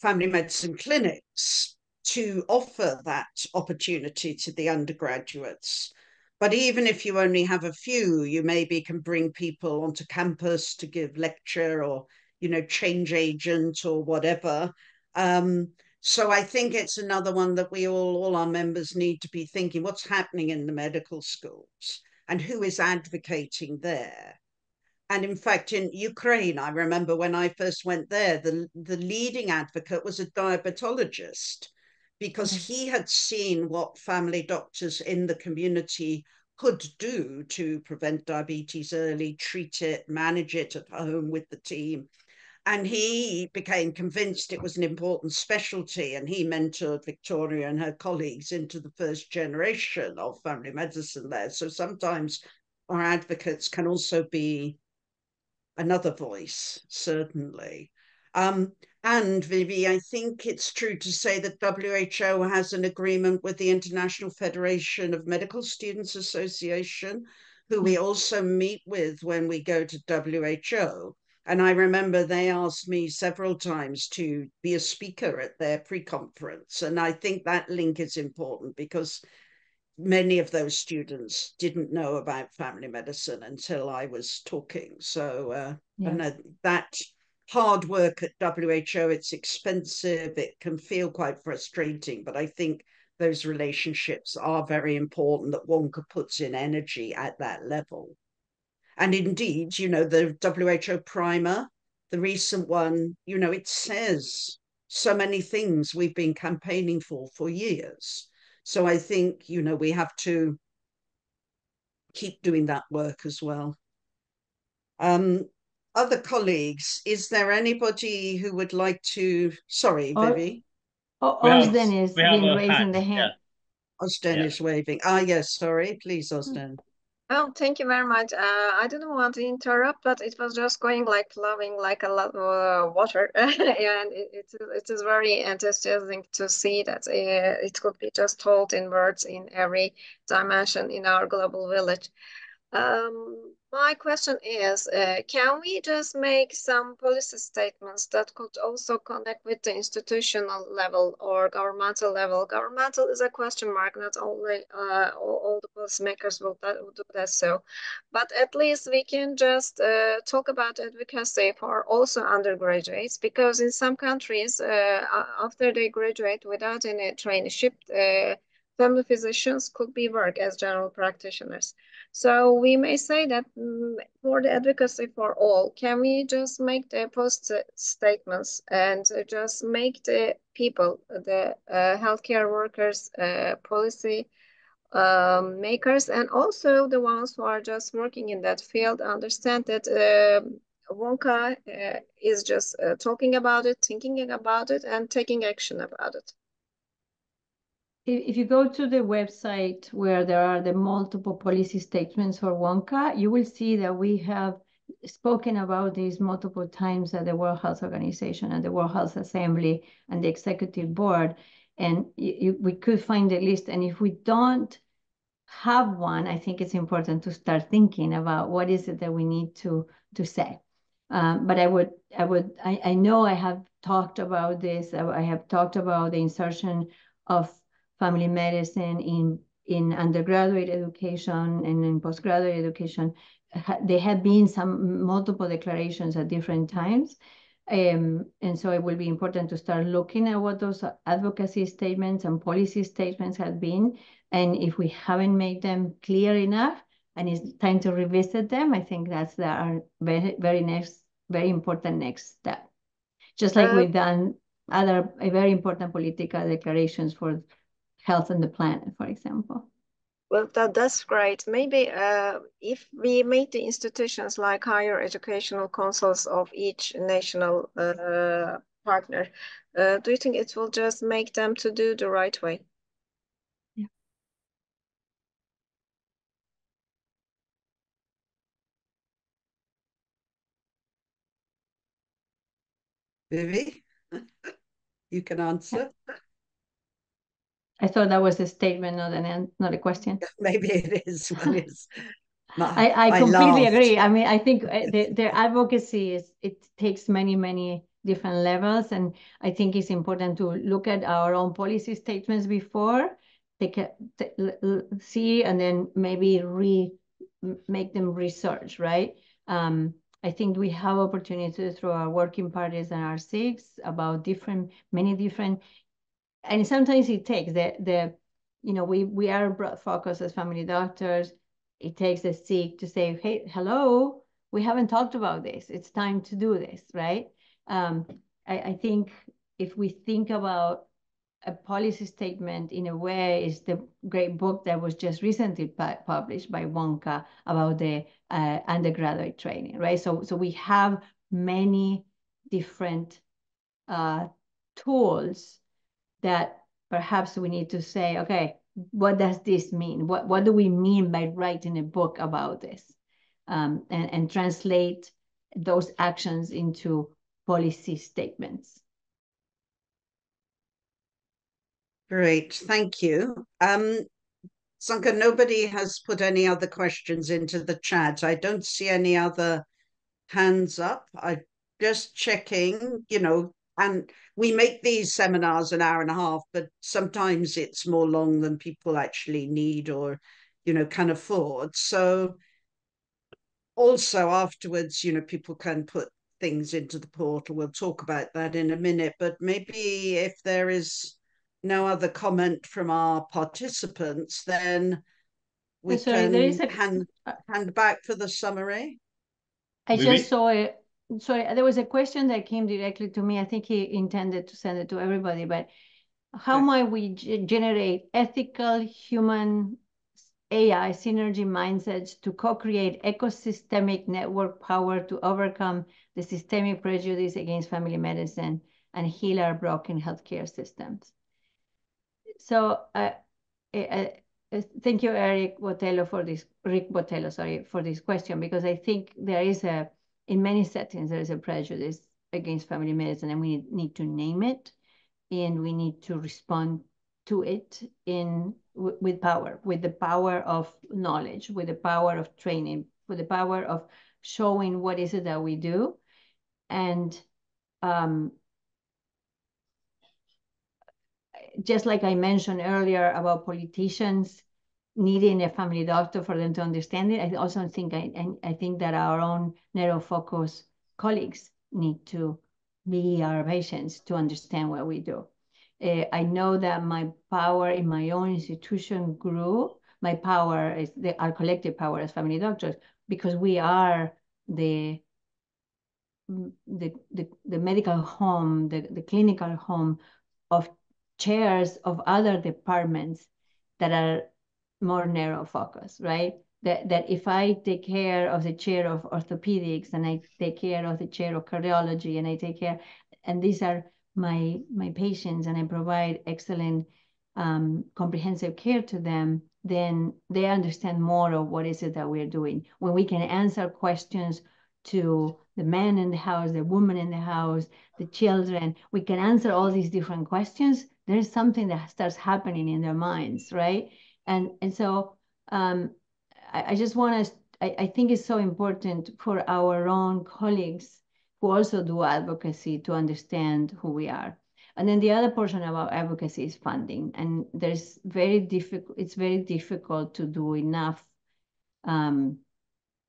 family medicine clinics to offer that opportunity to the undergraduates. But even if you only have a few, you maybe can bring people onto campus to give lecture or, you know, change agent or whatever. Um, so I think it's another one that we all, all our members need to be thinking what's happening in the medical schools and who is advocating there. And in fact, in Ukraine, I remember when I first went there, the, the leading advocate was a diabetologist because mm-hmm. he had seen what family doctors in the community could do to prevent diabetes early, treat it, manage it at home with the team. And he became convinced it was an important specialty, and he mentored Victoria and her colleagues into the first generation of family medicine there. So sometimes our advocates can also be another voice, certainly. Um, and Vivi, I think it's true to say that WHO has an agreement with the International Federation of Medical Students Association, who we also meet with when we go to WHO. And I remember they asked me several times to be a speaker at their pre conference. And I think that link is important because many of those students didn't know about family medicine until I was talking. So, uh, Yeah. and uh, that hard work at WHO, it's expensive, it can feel quite frustrating, but I think those relationships are very important that one could put in energy at that level. And indeed, you know, the WHO primer, the recent one, you know, it says so many things we've been campaigning for for years. So I think, you know, we have to keep doing that work as well. Um, other colleagues, is there anybody who would like to? Sorry, Or- Vivi. Oh, We have- Osden has been raising hand, the yeah. hand. Osden Yeah. is waving. Ah, yes, sorry. Please, Osden. Oh, thank you very much. Uh, I didn't want to interrupt, but it was just going like flowing like a lot of uh, water, and it, it, it is very enthusiastic to see that uh, it could be just told in words in every dimension in our global village. Um, my question is, uh, can we just make some policy statements that could also connect with the institutional level or governmental level? Governmental is a question mark, not only uh, all, all the policymakers will, that, will do that so, but at least we can just uh, talk about advocacy for also undergraduates because in some countries, uh, after they graduate without any traineeship, uh, family physicians could be work as general practitioners. So we may say that um, for the advocacy for all, can we just make the post statements and just make the people, the uh, healthcare workers, uh, policy um, makers, and also the ones who are just working in that field understand that WONCA uh, is just uh, talking about it, thinking about it, and taking action about it. If you go to the website where there are the multiple policy statements for WONCA, you will see that we have spoken about this multiple times at the World Health Organization and the World Health Assembly and the Executive Board. And you, we could find a list. And if we don't have one, I think it's important to start thinking about what is it that we need to, to say. Um, but I would, I would, I, I know I have talked about this. I have talked about the insertion of family medicine in in undergraduate education and in postgraduate education. There have been some multiple declarations at different times. Um, and so it will be important to start looking at what those advocacy statements and policy statements have been. And if we haven't made them clear enough and it's time to revisit them, I think that's the, our very, very next, very important next step. Just like uh, we've done other very important political declarations for health and the planet, for example. Well, that, that's great. Maybe uh, if we make the institutions like higher educational councils of each national uh, partner, uh, do you think it will just make them to do the right way? Yeah. Vivi, you can answer. I thought that was a statement, not an not a question. Maybe it is. I, I completely I agree. I mean, I think uh, the, their advocacy is it takes many many different levels, and I think it's important to look at our own policy statements before take a, see and then maybe re make them research, right? Um, I think we have opportunities through our working parties and our SIGs about different, many different and sometimes it takes the the you know we we are broad focus as family doctors. It takes a SIG to say hey hello we haven't talked about this. It's time to do this right? Um, I, I think if we think about a policy statement in a way is the great book that was just recently published by WONCA about the uh, undergraduate training, right? So, so we have many different uh, tools that perhaps we need to say, okay, what does this mean? What, what do we mean by writing a book about this? Um, and, and translate those actions into policy statements. Great, thank you. Um, Sankha, nobody has put any other questions into the chat. I don't see any other hands up. I just checking, you know, and we make these seminars an hour and a half, but sometimes it's more long than people actually need or, you know, can afford. So also afterwards, you know, people can put things into the portal. We'll talk about that in a minute, but maybe if there is no other comment from our participants, then we sorry, can a... hand, hand back for the summary. I just saw it sorry, there was a question that came directly to me. I think he intended to send it to everybody, but how okay. might we generate ethical human AI synergy mindsets to co-create ecosystemic network power to overcome the systemic prejudice against family medicine and heal our broken healthcare systems. So uh, uh, uh, thank you, Eric Botelho, for this, Rick Botelho, sorry, for this question, because I think there is a in many settings, there is a prejudice against family medicine, and we need to name it, and we need to respond to it in with power, with the power of knowledge, with the power of training, with the power of showing what is it that we do, and um, just like I mentioned earlier about politicians needing a family doctor for them to understand it. I also think I, I think that our own narrow focus colleagues need to be our patients to understand what we do. Uh, I know that my power in my own institution grew. My power is the, our collective power as family doctors because we are the the, the, the medical home, the, the clinical home of chairs of other departments that are more narrow focus, right? That, that if I take care of the chair of orthopedics and I take care of the chair of cardiology and I take care, and these are my my patients and I provide excellent um, comprehensive care to them, then they understand more of what is it that we're doing. When we can answer questions to the man in the house, the woman in the house, the children, we can answer all these different questions. There's something that starts happening in their minds, right? And and so um, I, I just want to. I, I think it's so important for our own colleagues who also do advocacy to understand who we are. And then the other portion about advocacy is funding. And there's very difficult, it's very difficult to do enough um,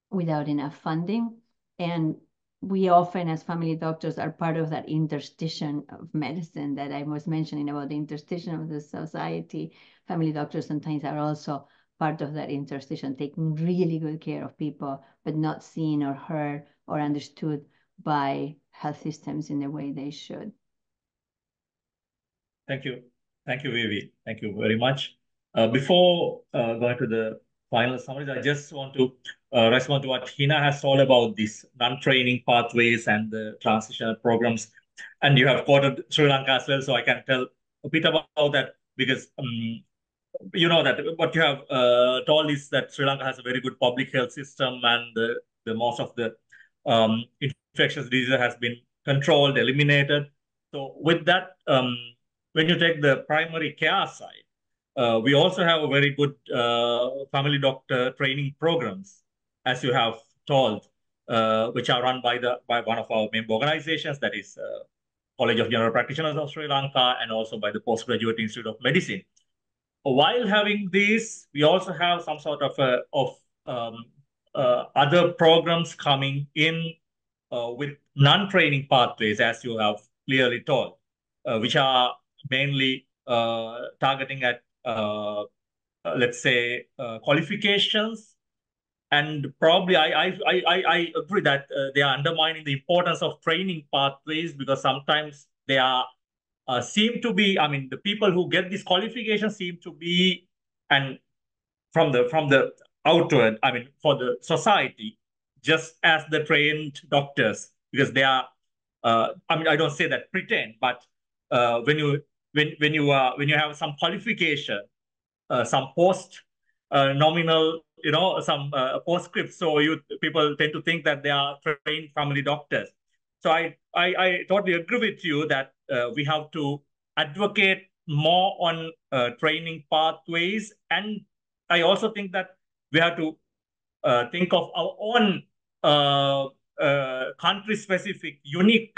without enough funding. And we often, as family doctors, are part of that interstition of medicine that I was mentioning about the interstition of the society. Family doctors sometimes are also part of that interstition, taking really good care of people, but not seen or heard or understood by health systems in the way they should. Thank you. Thank you, Vivi. Thank you very much. Uh, before uh, going to the final summaries, I just want to uh, respond to what Hina has told about these non-training pathways and the transitional programs. And you have quoted Sri Lanka as well, so I can tell a bit about that because um, you know that what you have uh, told is that Sri Lanka has a very good public health system and the, the most of the um, infectious disease has been controlled, eliminated. So with that, um, when you take the primary care side, we also have a very good uh, family doctor training programs, as you have told, uh, which are run by the by one of our member organizations, that is uh, College of General Practitioners of Sri Lanka, and also by the Postgraduate Institute of Medicine. While having these, we also have some sort of of um, uh, other programs coming in uh, with non-training pathways, as you have clearly told, which are mainly targeting at uh, uh, let's say, uh, qualifications. And probably I, I, I, I agree that they are undermining the importance of training pathways because sometimes they are seem to be, I mean, the people who get these qualifications seem to be, and from the from the outward, I mean, for the society, just as the trained doctors, because they are, uh, I mean, I don't say that pretend, but uh, when you when when you are when you have some qualification, uh, some post uh, nominal, you know, some uh, postscript. So you people tend to think that they are trained family doctors. So I I, I totally agree with you that we have to advocate more on uh, training pathways, and I also think that we have to uh, think of our own uh, country specific unique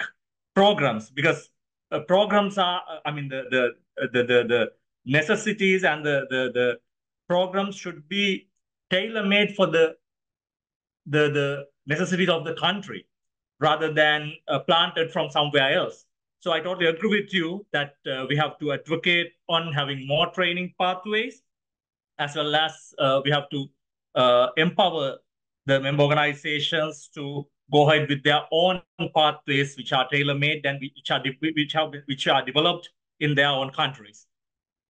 programs because uh, programs are, uh, I mean, the, the, the, the, the necessities and the, the, the programs should be tailor-made for the, the, the necessities of the country rather than uh, planted from somewhere else. So I totally agree with you that uh, we have to advocate on having more training pathways, as well as uh, we have to uh, empower the member organizations to go ahead with their own pathways, which are tailor-made and which are which have which are developed in their own countries.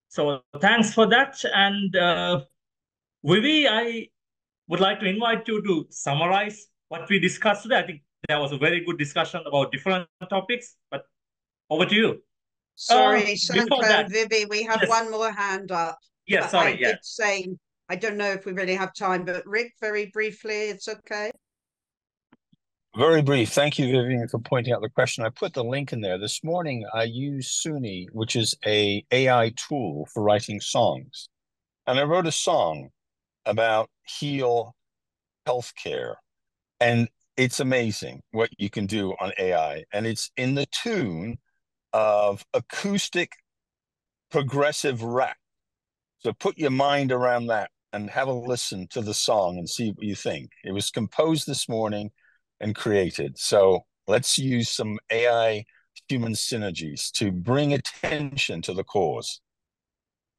So thanks for that. And uh, Vivi, I would like to invite you to summarize what we discussed today. I think there was a very good discussion about different topics, but over to you. Sorry, uh, Vivi, we have yes. one more hand up. Yes, sorry, I yeah. did say, I don't know if we really have time, but Rick, very briefly, it's okay. Very brief. Thank you, Vivian, for pointing out the question. I put the link in there. This morning, I used Suno, which is a AI tool for writing songs. And I wrote a song about heal healthcare. And it's amazing what you can do on AI. And it's in the tune of acoustic progressive rap. So put your mind around that and have a listen to the song and see what you think. It was composed this morning and created. So let's use some AI human synergies to bring attention to the cause.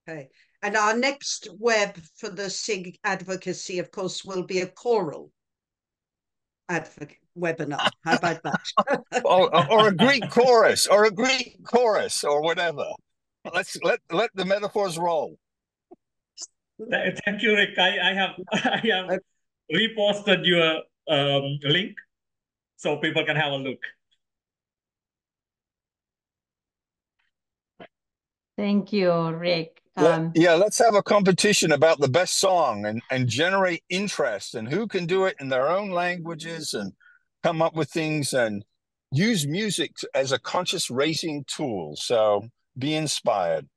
Okay. And our next web for the SIG advocacy, of course, will be a choral advocate webinar. How about that? or, or, a Greek chorus, or a Greek chorus, or whatever. Let's let let the metaphors roll. Thank you, Rick. I, I have I have reposted your um, link so people can have a look. Thank you, Rick. Um, Let, yeah, let's have a competition about the best song and, and generate interest and who can do it in their own languages and come up with things and use music as a conscious raising tool. So be inspired.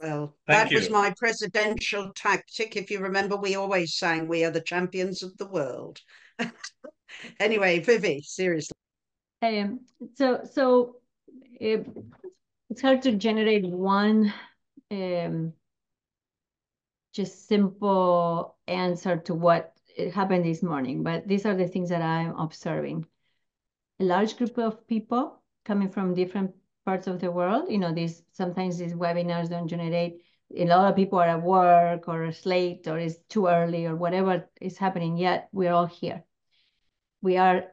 Well, Thank that you. was my presidential tactic. If you remember, we always sang, We are the champions of the world. anyway, Vivi, seriously. Um, so, so it, it's hard to generate one um, just simple answer to what happened this morning, but these are the things that I'm observing. A large group of people coming from different parts of the world. You know, these sometimes these webinars don't generate. A lot of people are at work or late or it's too early or whatever is happening. Yet we're all here. We are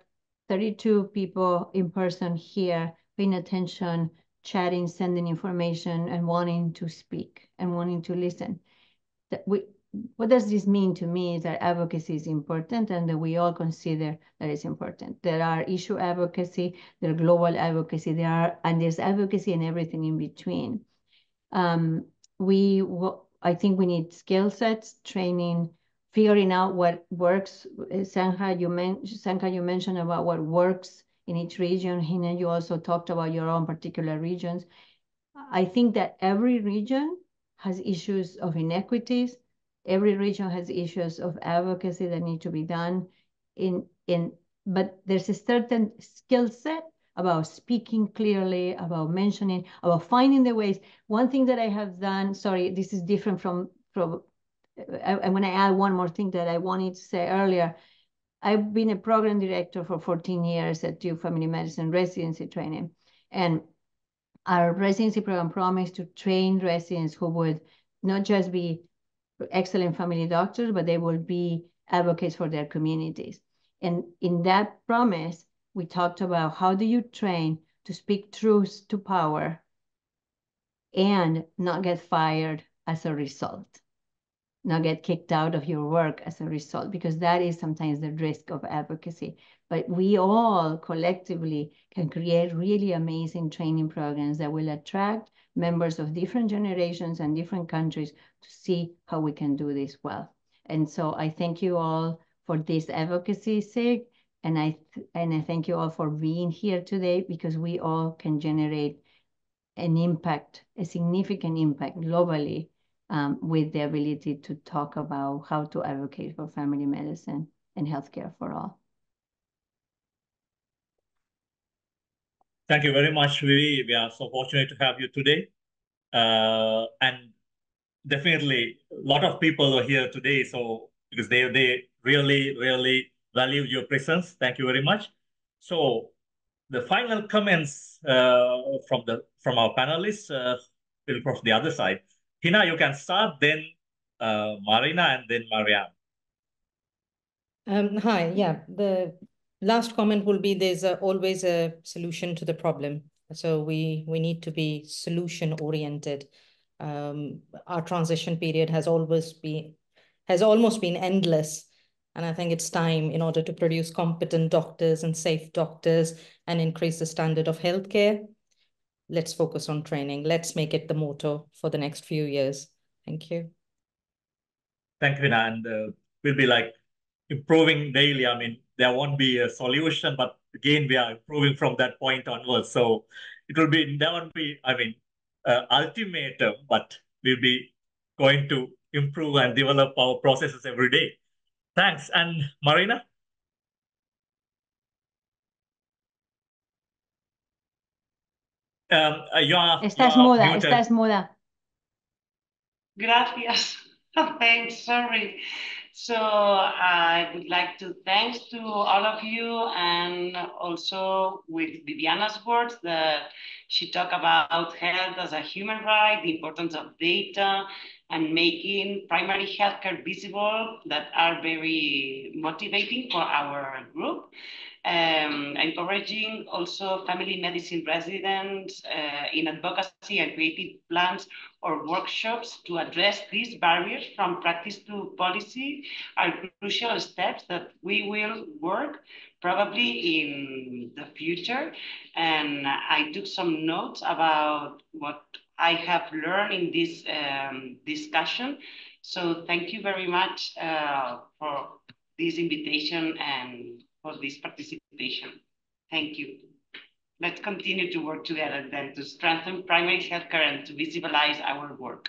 32 people in person here, paying attention, chatting, sending information, and wanting to speak and wanting to listen. That we what does this mean to me is that advocacy is important and that we all consider that it's important. There are issue advocacy, there are global advocacy, there are, and there's advocacy and everything in between. Um, we, I think we need skill sets, training, figuring out what works. Uh, Sankha, you, men Sankha, you mentioned about what works in each region. Hina, you also talked about your own particular regions. I think that every region has issues of inequities, every region has issues of advocacy that need to be done in in but there's a certain skill set about speaking clearly about mentioning about finding the ways one thing that i have done sorry this is different from from i'm going to add one more thing that i wanted to say earlier i've been a program director for 14 years at duke family medicine residency training and our residency program promised to train residents who would not just be excellent family doctors, but they would be advocates for their communities. And in that promise, we talked about how do you train to speak truth to power and not get fired as a result, not get kicked out of your work as a result, because that is sometimes the risk of advocacy. But we all collectively can create really amazing training programs that will attract members of different generations and different countries to see how we can do this well. And so I thank you all for this advocacy SIG, and I and I thank you all for being here today because we all can generate an impact, a significant impact globally um, with the ability to talk about how to advocate for family medicine and healthcare for all. Thank you very much, Vivi. We are so fortunate to have you today. Uh, and definitely a lot of people are here today. So because they, they really, really value your presence. Thank you very much. So the final comments uh, from the from our panelists uh, from the other side. Hina, you can start, then uh, Marina, and then Mariano. Um, hi, yeah. The last comment will be there's a, always a solution to the problem. So we, we need to be solution oriented. Um, our transition period has always been, has almost been endless. And I think it's time in order to produce competent doctors and safe doctors and increase the standard of healthcare. Let's focus on training. Let's make it the motto for the next few years. Thank you. Thank you, Hina. And uh, we'll be like improving daily. I mean, there won't be a solution, but again, we are improving from that point onwards. So it will be, there won't be, I mean, uh, ultimatum, but we'll be going to improve and develop our processes every day. Thanks. And Marina? Um, uh, you are, estás you are muda, muted. estás muda. Gracias. Thanks, sorry. So I would like to thanks to all of you and also with Viviana's words that she talked about health as a human right, the importance of data and making primary healthcare visible that are very motivating for our group um, encouraging also family medicine residents uh, in advocacy and creative plans or workshops to address these barriers from practice to policy are crucial steps that we will work probably in the future. And I took some notes about what I have learned in this um, discussion. So thank you very much uh, for this invitation and for this participation. Thank you. Let's continue to work together then to strengthen primary healthcare and to visualize our work.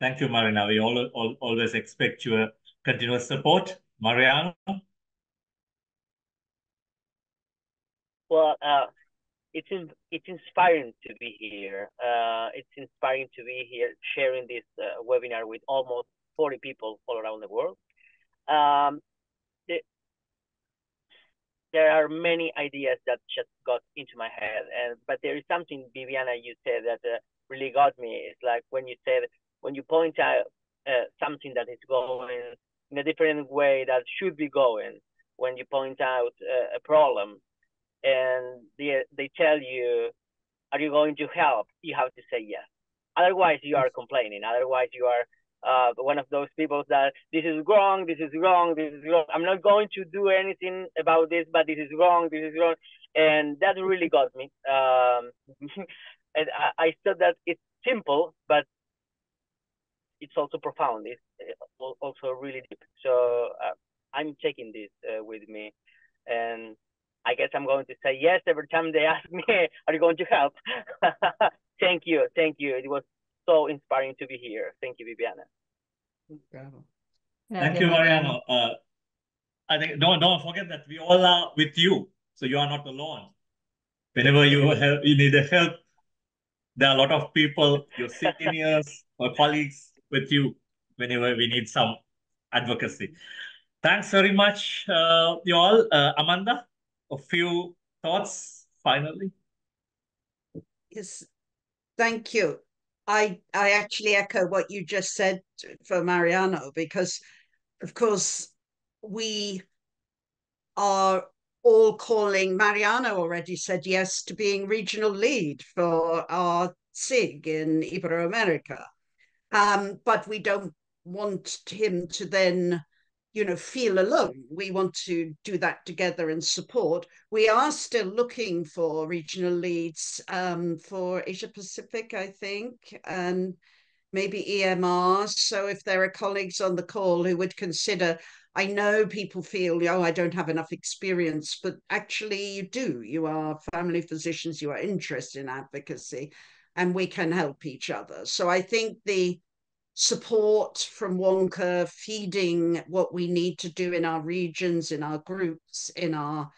Thank you, Marina. We all, all, always expect your continuous support. Mariano? Well, uh, it's in, it's inspiring to be here. Uh, it's inspiring to be here sharing this uh, webinar with almost 40 people all around the world. Um, the, there are many ideas that just got into my head, and but there is something, Viviana, you said that uh, really got me. It's like when you said when you point out uh, something that is going in a different way that should be going. When you point out uh, a problem, and they they tell you, "Are you going to help?" You have to say yes. Otherwise, you are complaining. Otherwise, you are uh, one of those people that this is wrong, this is wrong, this is wrong. I'm not going to do anything about this, but this is wrong, this is wrong, and that really got me. Um, and I, I thought that it's simple, but it's also profound. It's also really deep. So uh, I'm taking this uh, with me, and I guess I'm going to say yes every time they ask me, "Are you going to help?" thank you, thank you. It was so inspiring to be here. Thank you, Viviana. Bravo. Thank you, Mariano. Uh, I think don't don't forget that we all are with you, so you are not alone. Whenever you help, you need help, there are a lot of people, your seniors or colleagues with you. Whenever we need some advocacy. Thanks very much, uh, you all. Uh, Amanda, a few thoughts finally. Yes, thank you. I I actually echo what you just said for Mariano because, of course, we are all calling. Mariano already said yes to being regional lead for our SIG in Iberoamerica, um, but we don't want him to then you know, feel alone. We want to do that together and support. We are still looking for regional leads um, for Asia Pacific, I think, and maybe EMR. So if there are colleagues on the call who would consider, I know people feel, oh, I don't have enough experience, but actually you do. You are family physicians, you are interested in advocacy, and we can help each other. So I think the support from WONCA feeding what we need to do in our regions, in our groups, in our,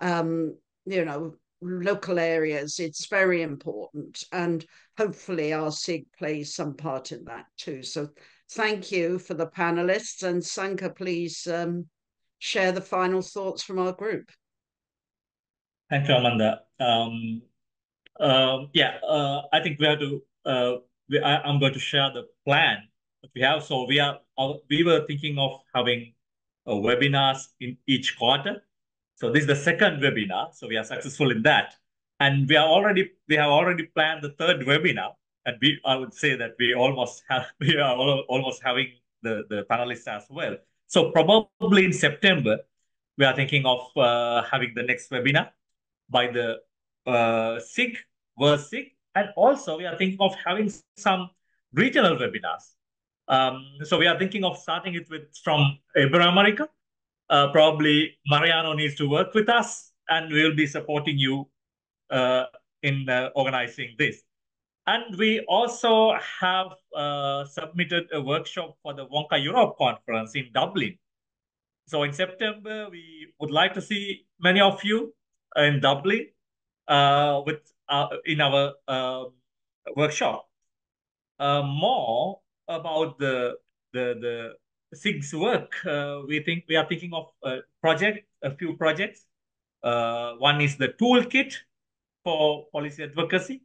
um, you know, local areas. It's very important. And hopefully our SIG plays some part in that too. So thank you for the panelists. And Sankha, please um, share the final thoughts from our group. Thank you, Amanda. Um, uh, yeah, uh, I think we have to uh, we, I, am going to share the plan that we have. So we are uh, we were thinking of having a webinars in each quarter. So this is the second webinar. So we are successful in that, and we are already we have already planned the third webinar. And we I would say that we almost have we are almost having the the panelists as well. So probably in September, we are thinking of uh, having the next webinar by the uh, SIG, verse SIG, and also, we are thinking of having some regional webinars. Um, so we are thinking of starting it with from Iberoamerica. Uh, probably Mariano needs to work with us, and we will be supporting you uh, in uh, organizing this. And we also have uh, submitted a workshop for the WONCA Europe conference in Dublin. So in September, we would like to see many of you in Dublin uh, with uh, in our uh, workshop. Uh, more about the, the, the SIG's work, uh, we think we are thinking of a project, a few projects. Uh, one is the toolkit for policy advocacy.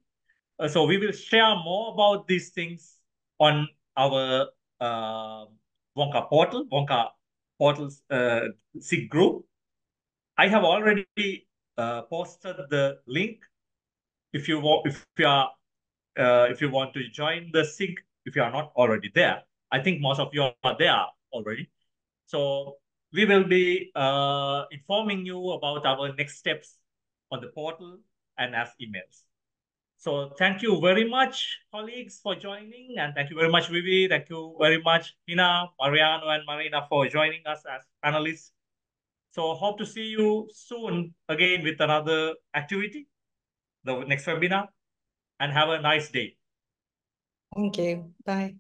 Uh, so we will share more about these things on our WONCA portal, WONCA portals SIG group. I have already posted the link. If you want, if you are, uh, if you want to join the SIG, if you are not already there, I think most of you are there already. So we will be uh, informing you about our next steps on the portal and as emails. So thank you very much, colleagues, for joining. And thank you very much, Vivi. Thank you very much, Hina, Mariano, and Marina for joining us as panelists. So hope to see you soon again with another activity, the next webinar, and have a nice day. Thank you. Bye.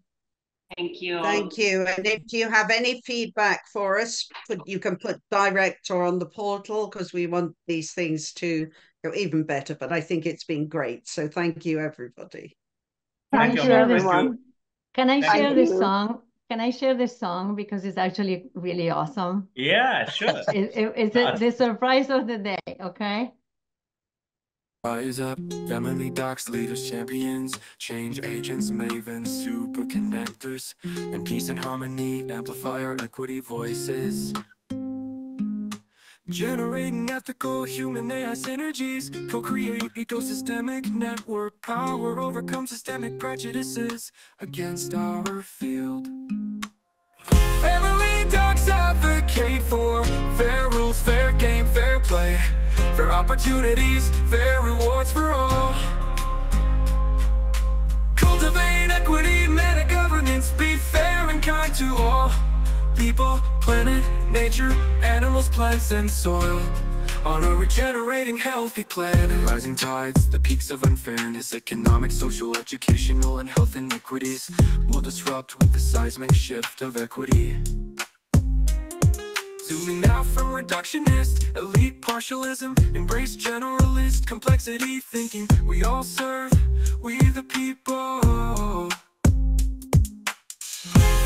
Thank you. Thank you. And if you have any feedback for us, put, you can put direct or on the portal because we want these things to go even better. But I think it's been great. So thank you, everybody. Can Thank you, share this? everyone. Can I Thank share this song? Can I share this song because it's actually really awesome? Yeah, sure. It, it- it's a- the surprise of the day. Okay. Rise up, family docs, leaders, champions, change agents, mavens, super connectors, and peace and harmony, amplify our equity voices. Generating ethical human AI synergies, co-create ecosystemic network power, overcome systemic prejudices against our field. Family docs advocate for fair rules, fair game, fair play, fair opportunities, fair rewards for all. Cultivate equity, meta governance, be fair and kind to all. People, planet, nature, animals, plants, and soil. On a regenerating, healthy planet. Rising tides, the peaks of unfairness, economic, social, educational, and health inequities will disrupt with the seismic shift of equity. Zooming out from reductionist, elite partialism, embrace generalist complexity thinking. We all serve, we the people.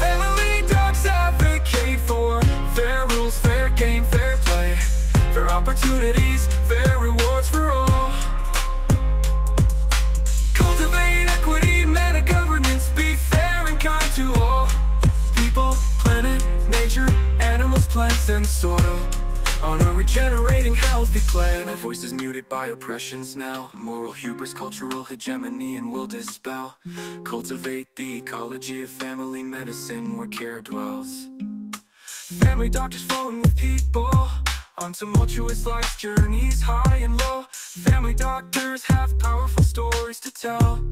Family docs advocate for fair rules, fair game, fair play, fair opportunities, fair rewards for all. Plants, and soil. On a regenerating, healthy planet. Voices muted by oppressions now. Moral hubris, cultural hegemony, and will dispel. Cultivate the ecology of family medicine where care dwells. Family doctors flowing with people on tumultuous life's journeys, high and low. Family doctors have powerful stories to tell.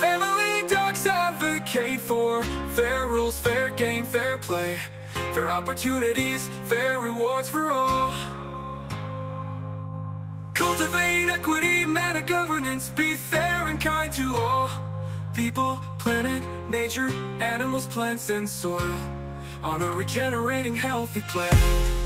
Family docs advocate for fair rules, fair game, fair play, fair opportunities, fair rewards for all. Cultivate equity, meta governance, be fair and kind to all. People, planet, nature, animals, plants, and soil. On a regenerating, healthy planet.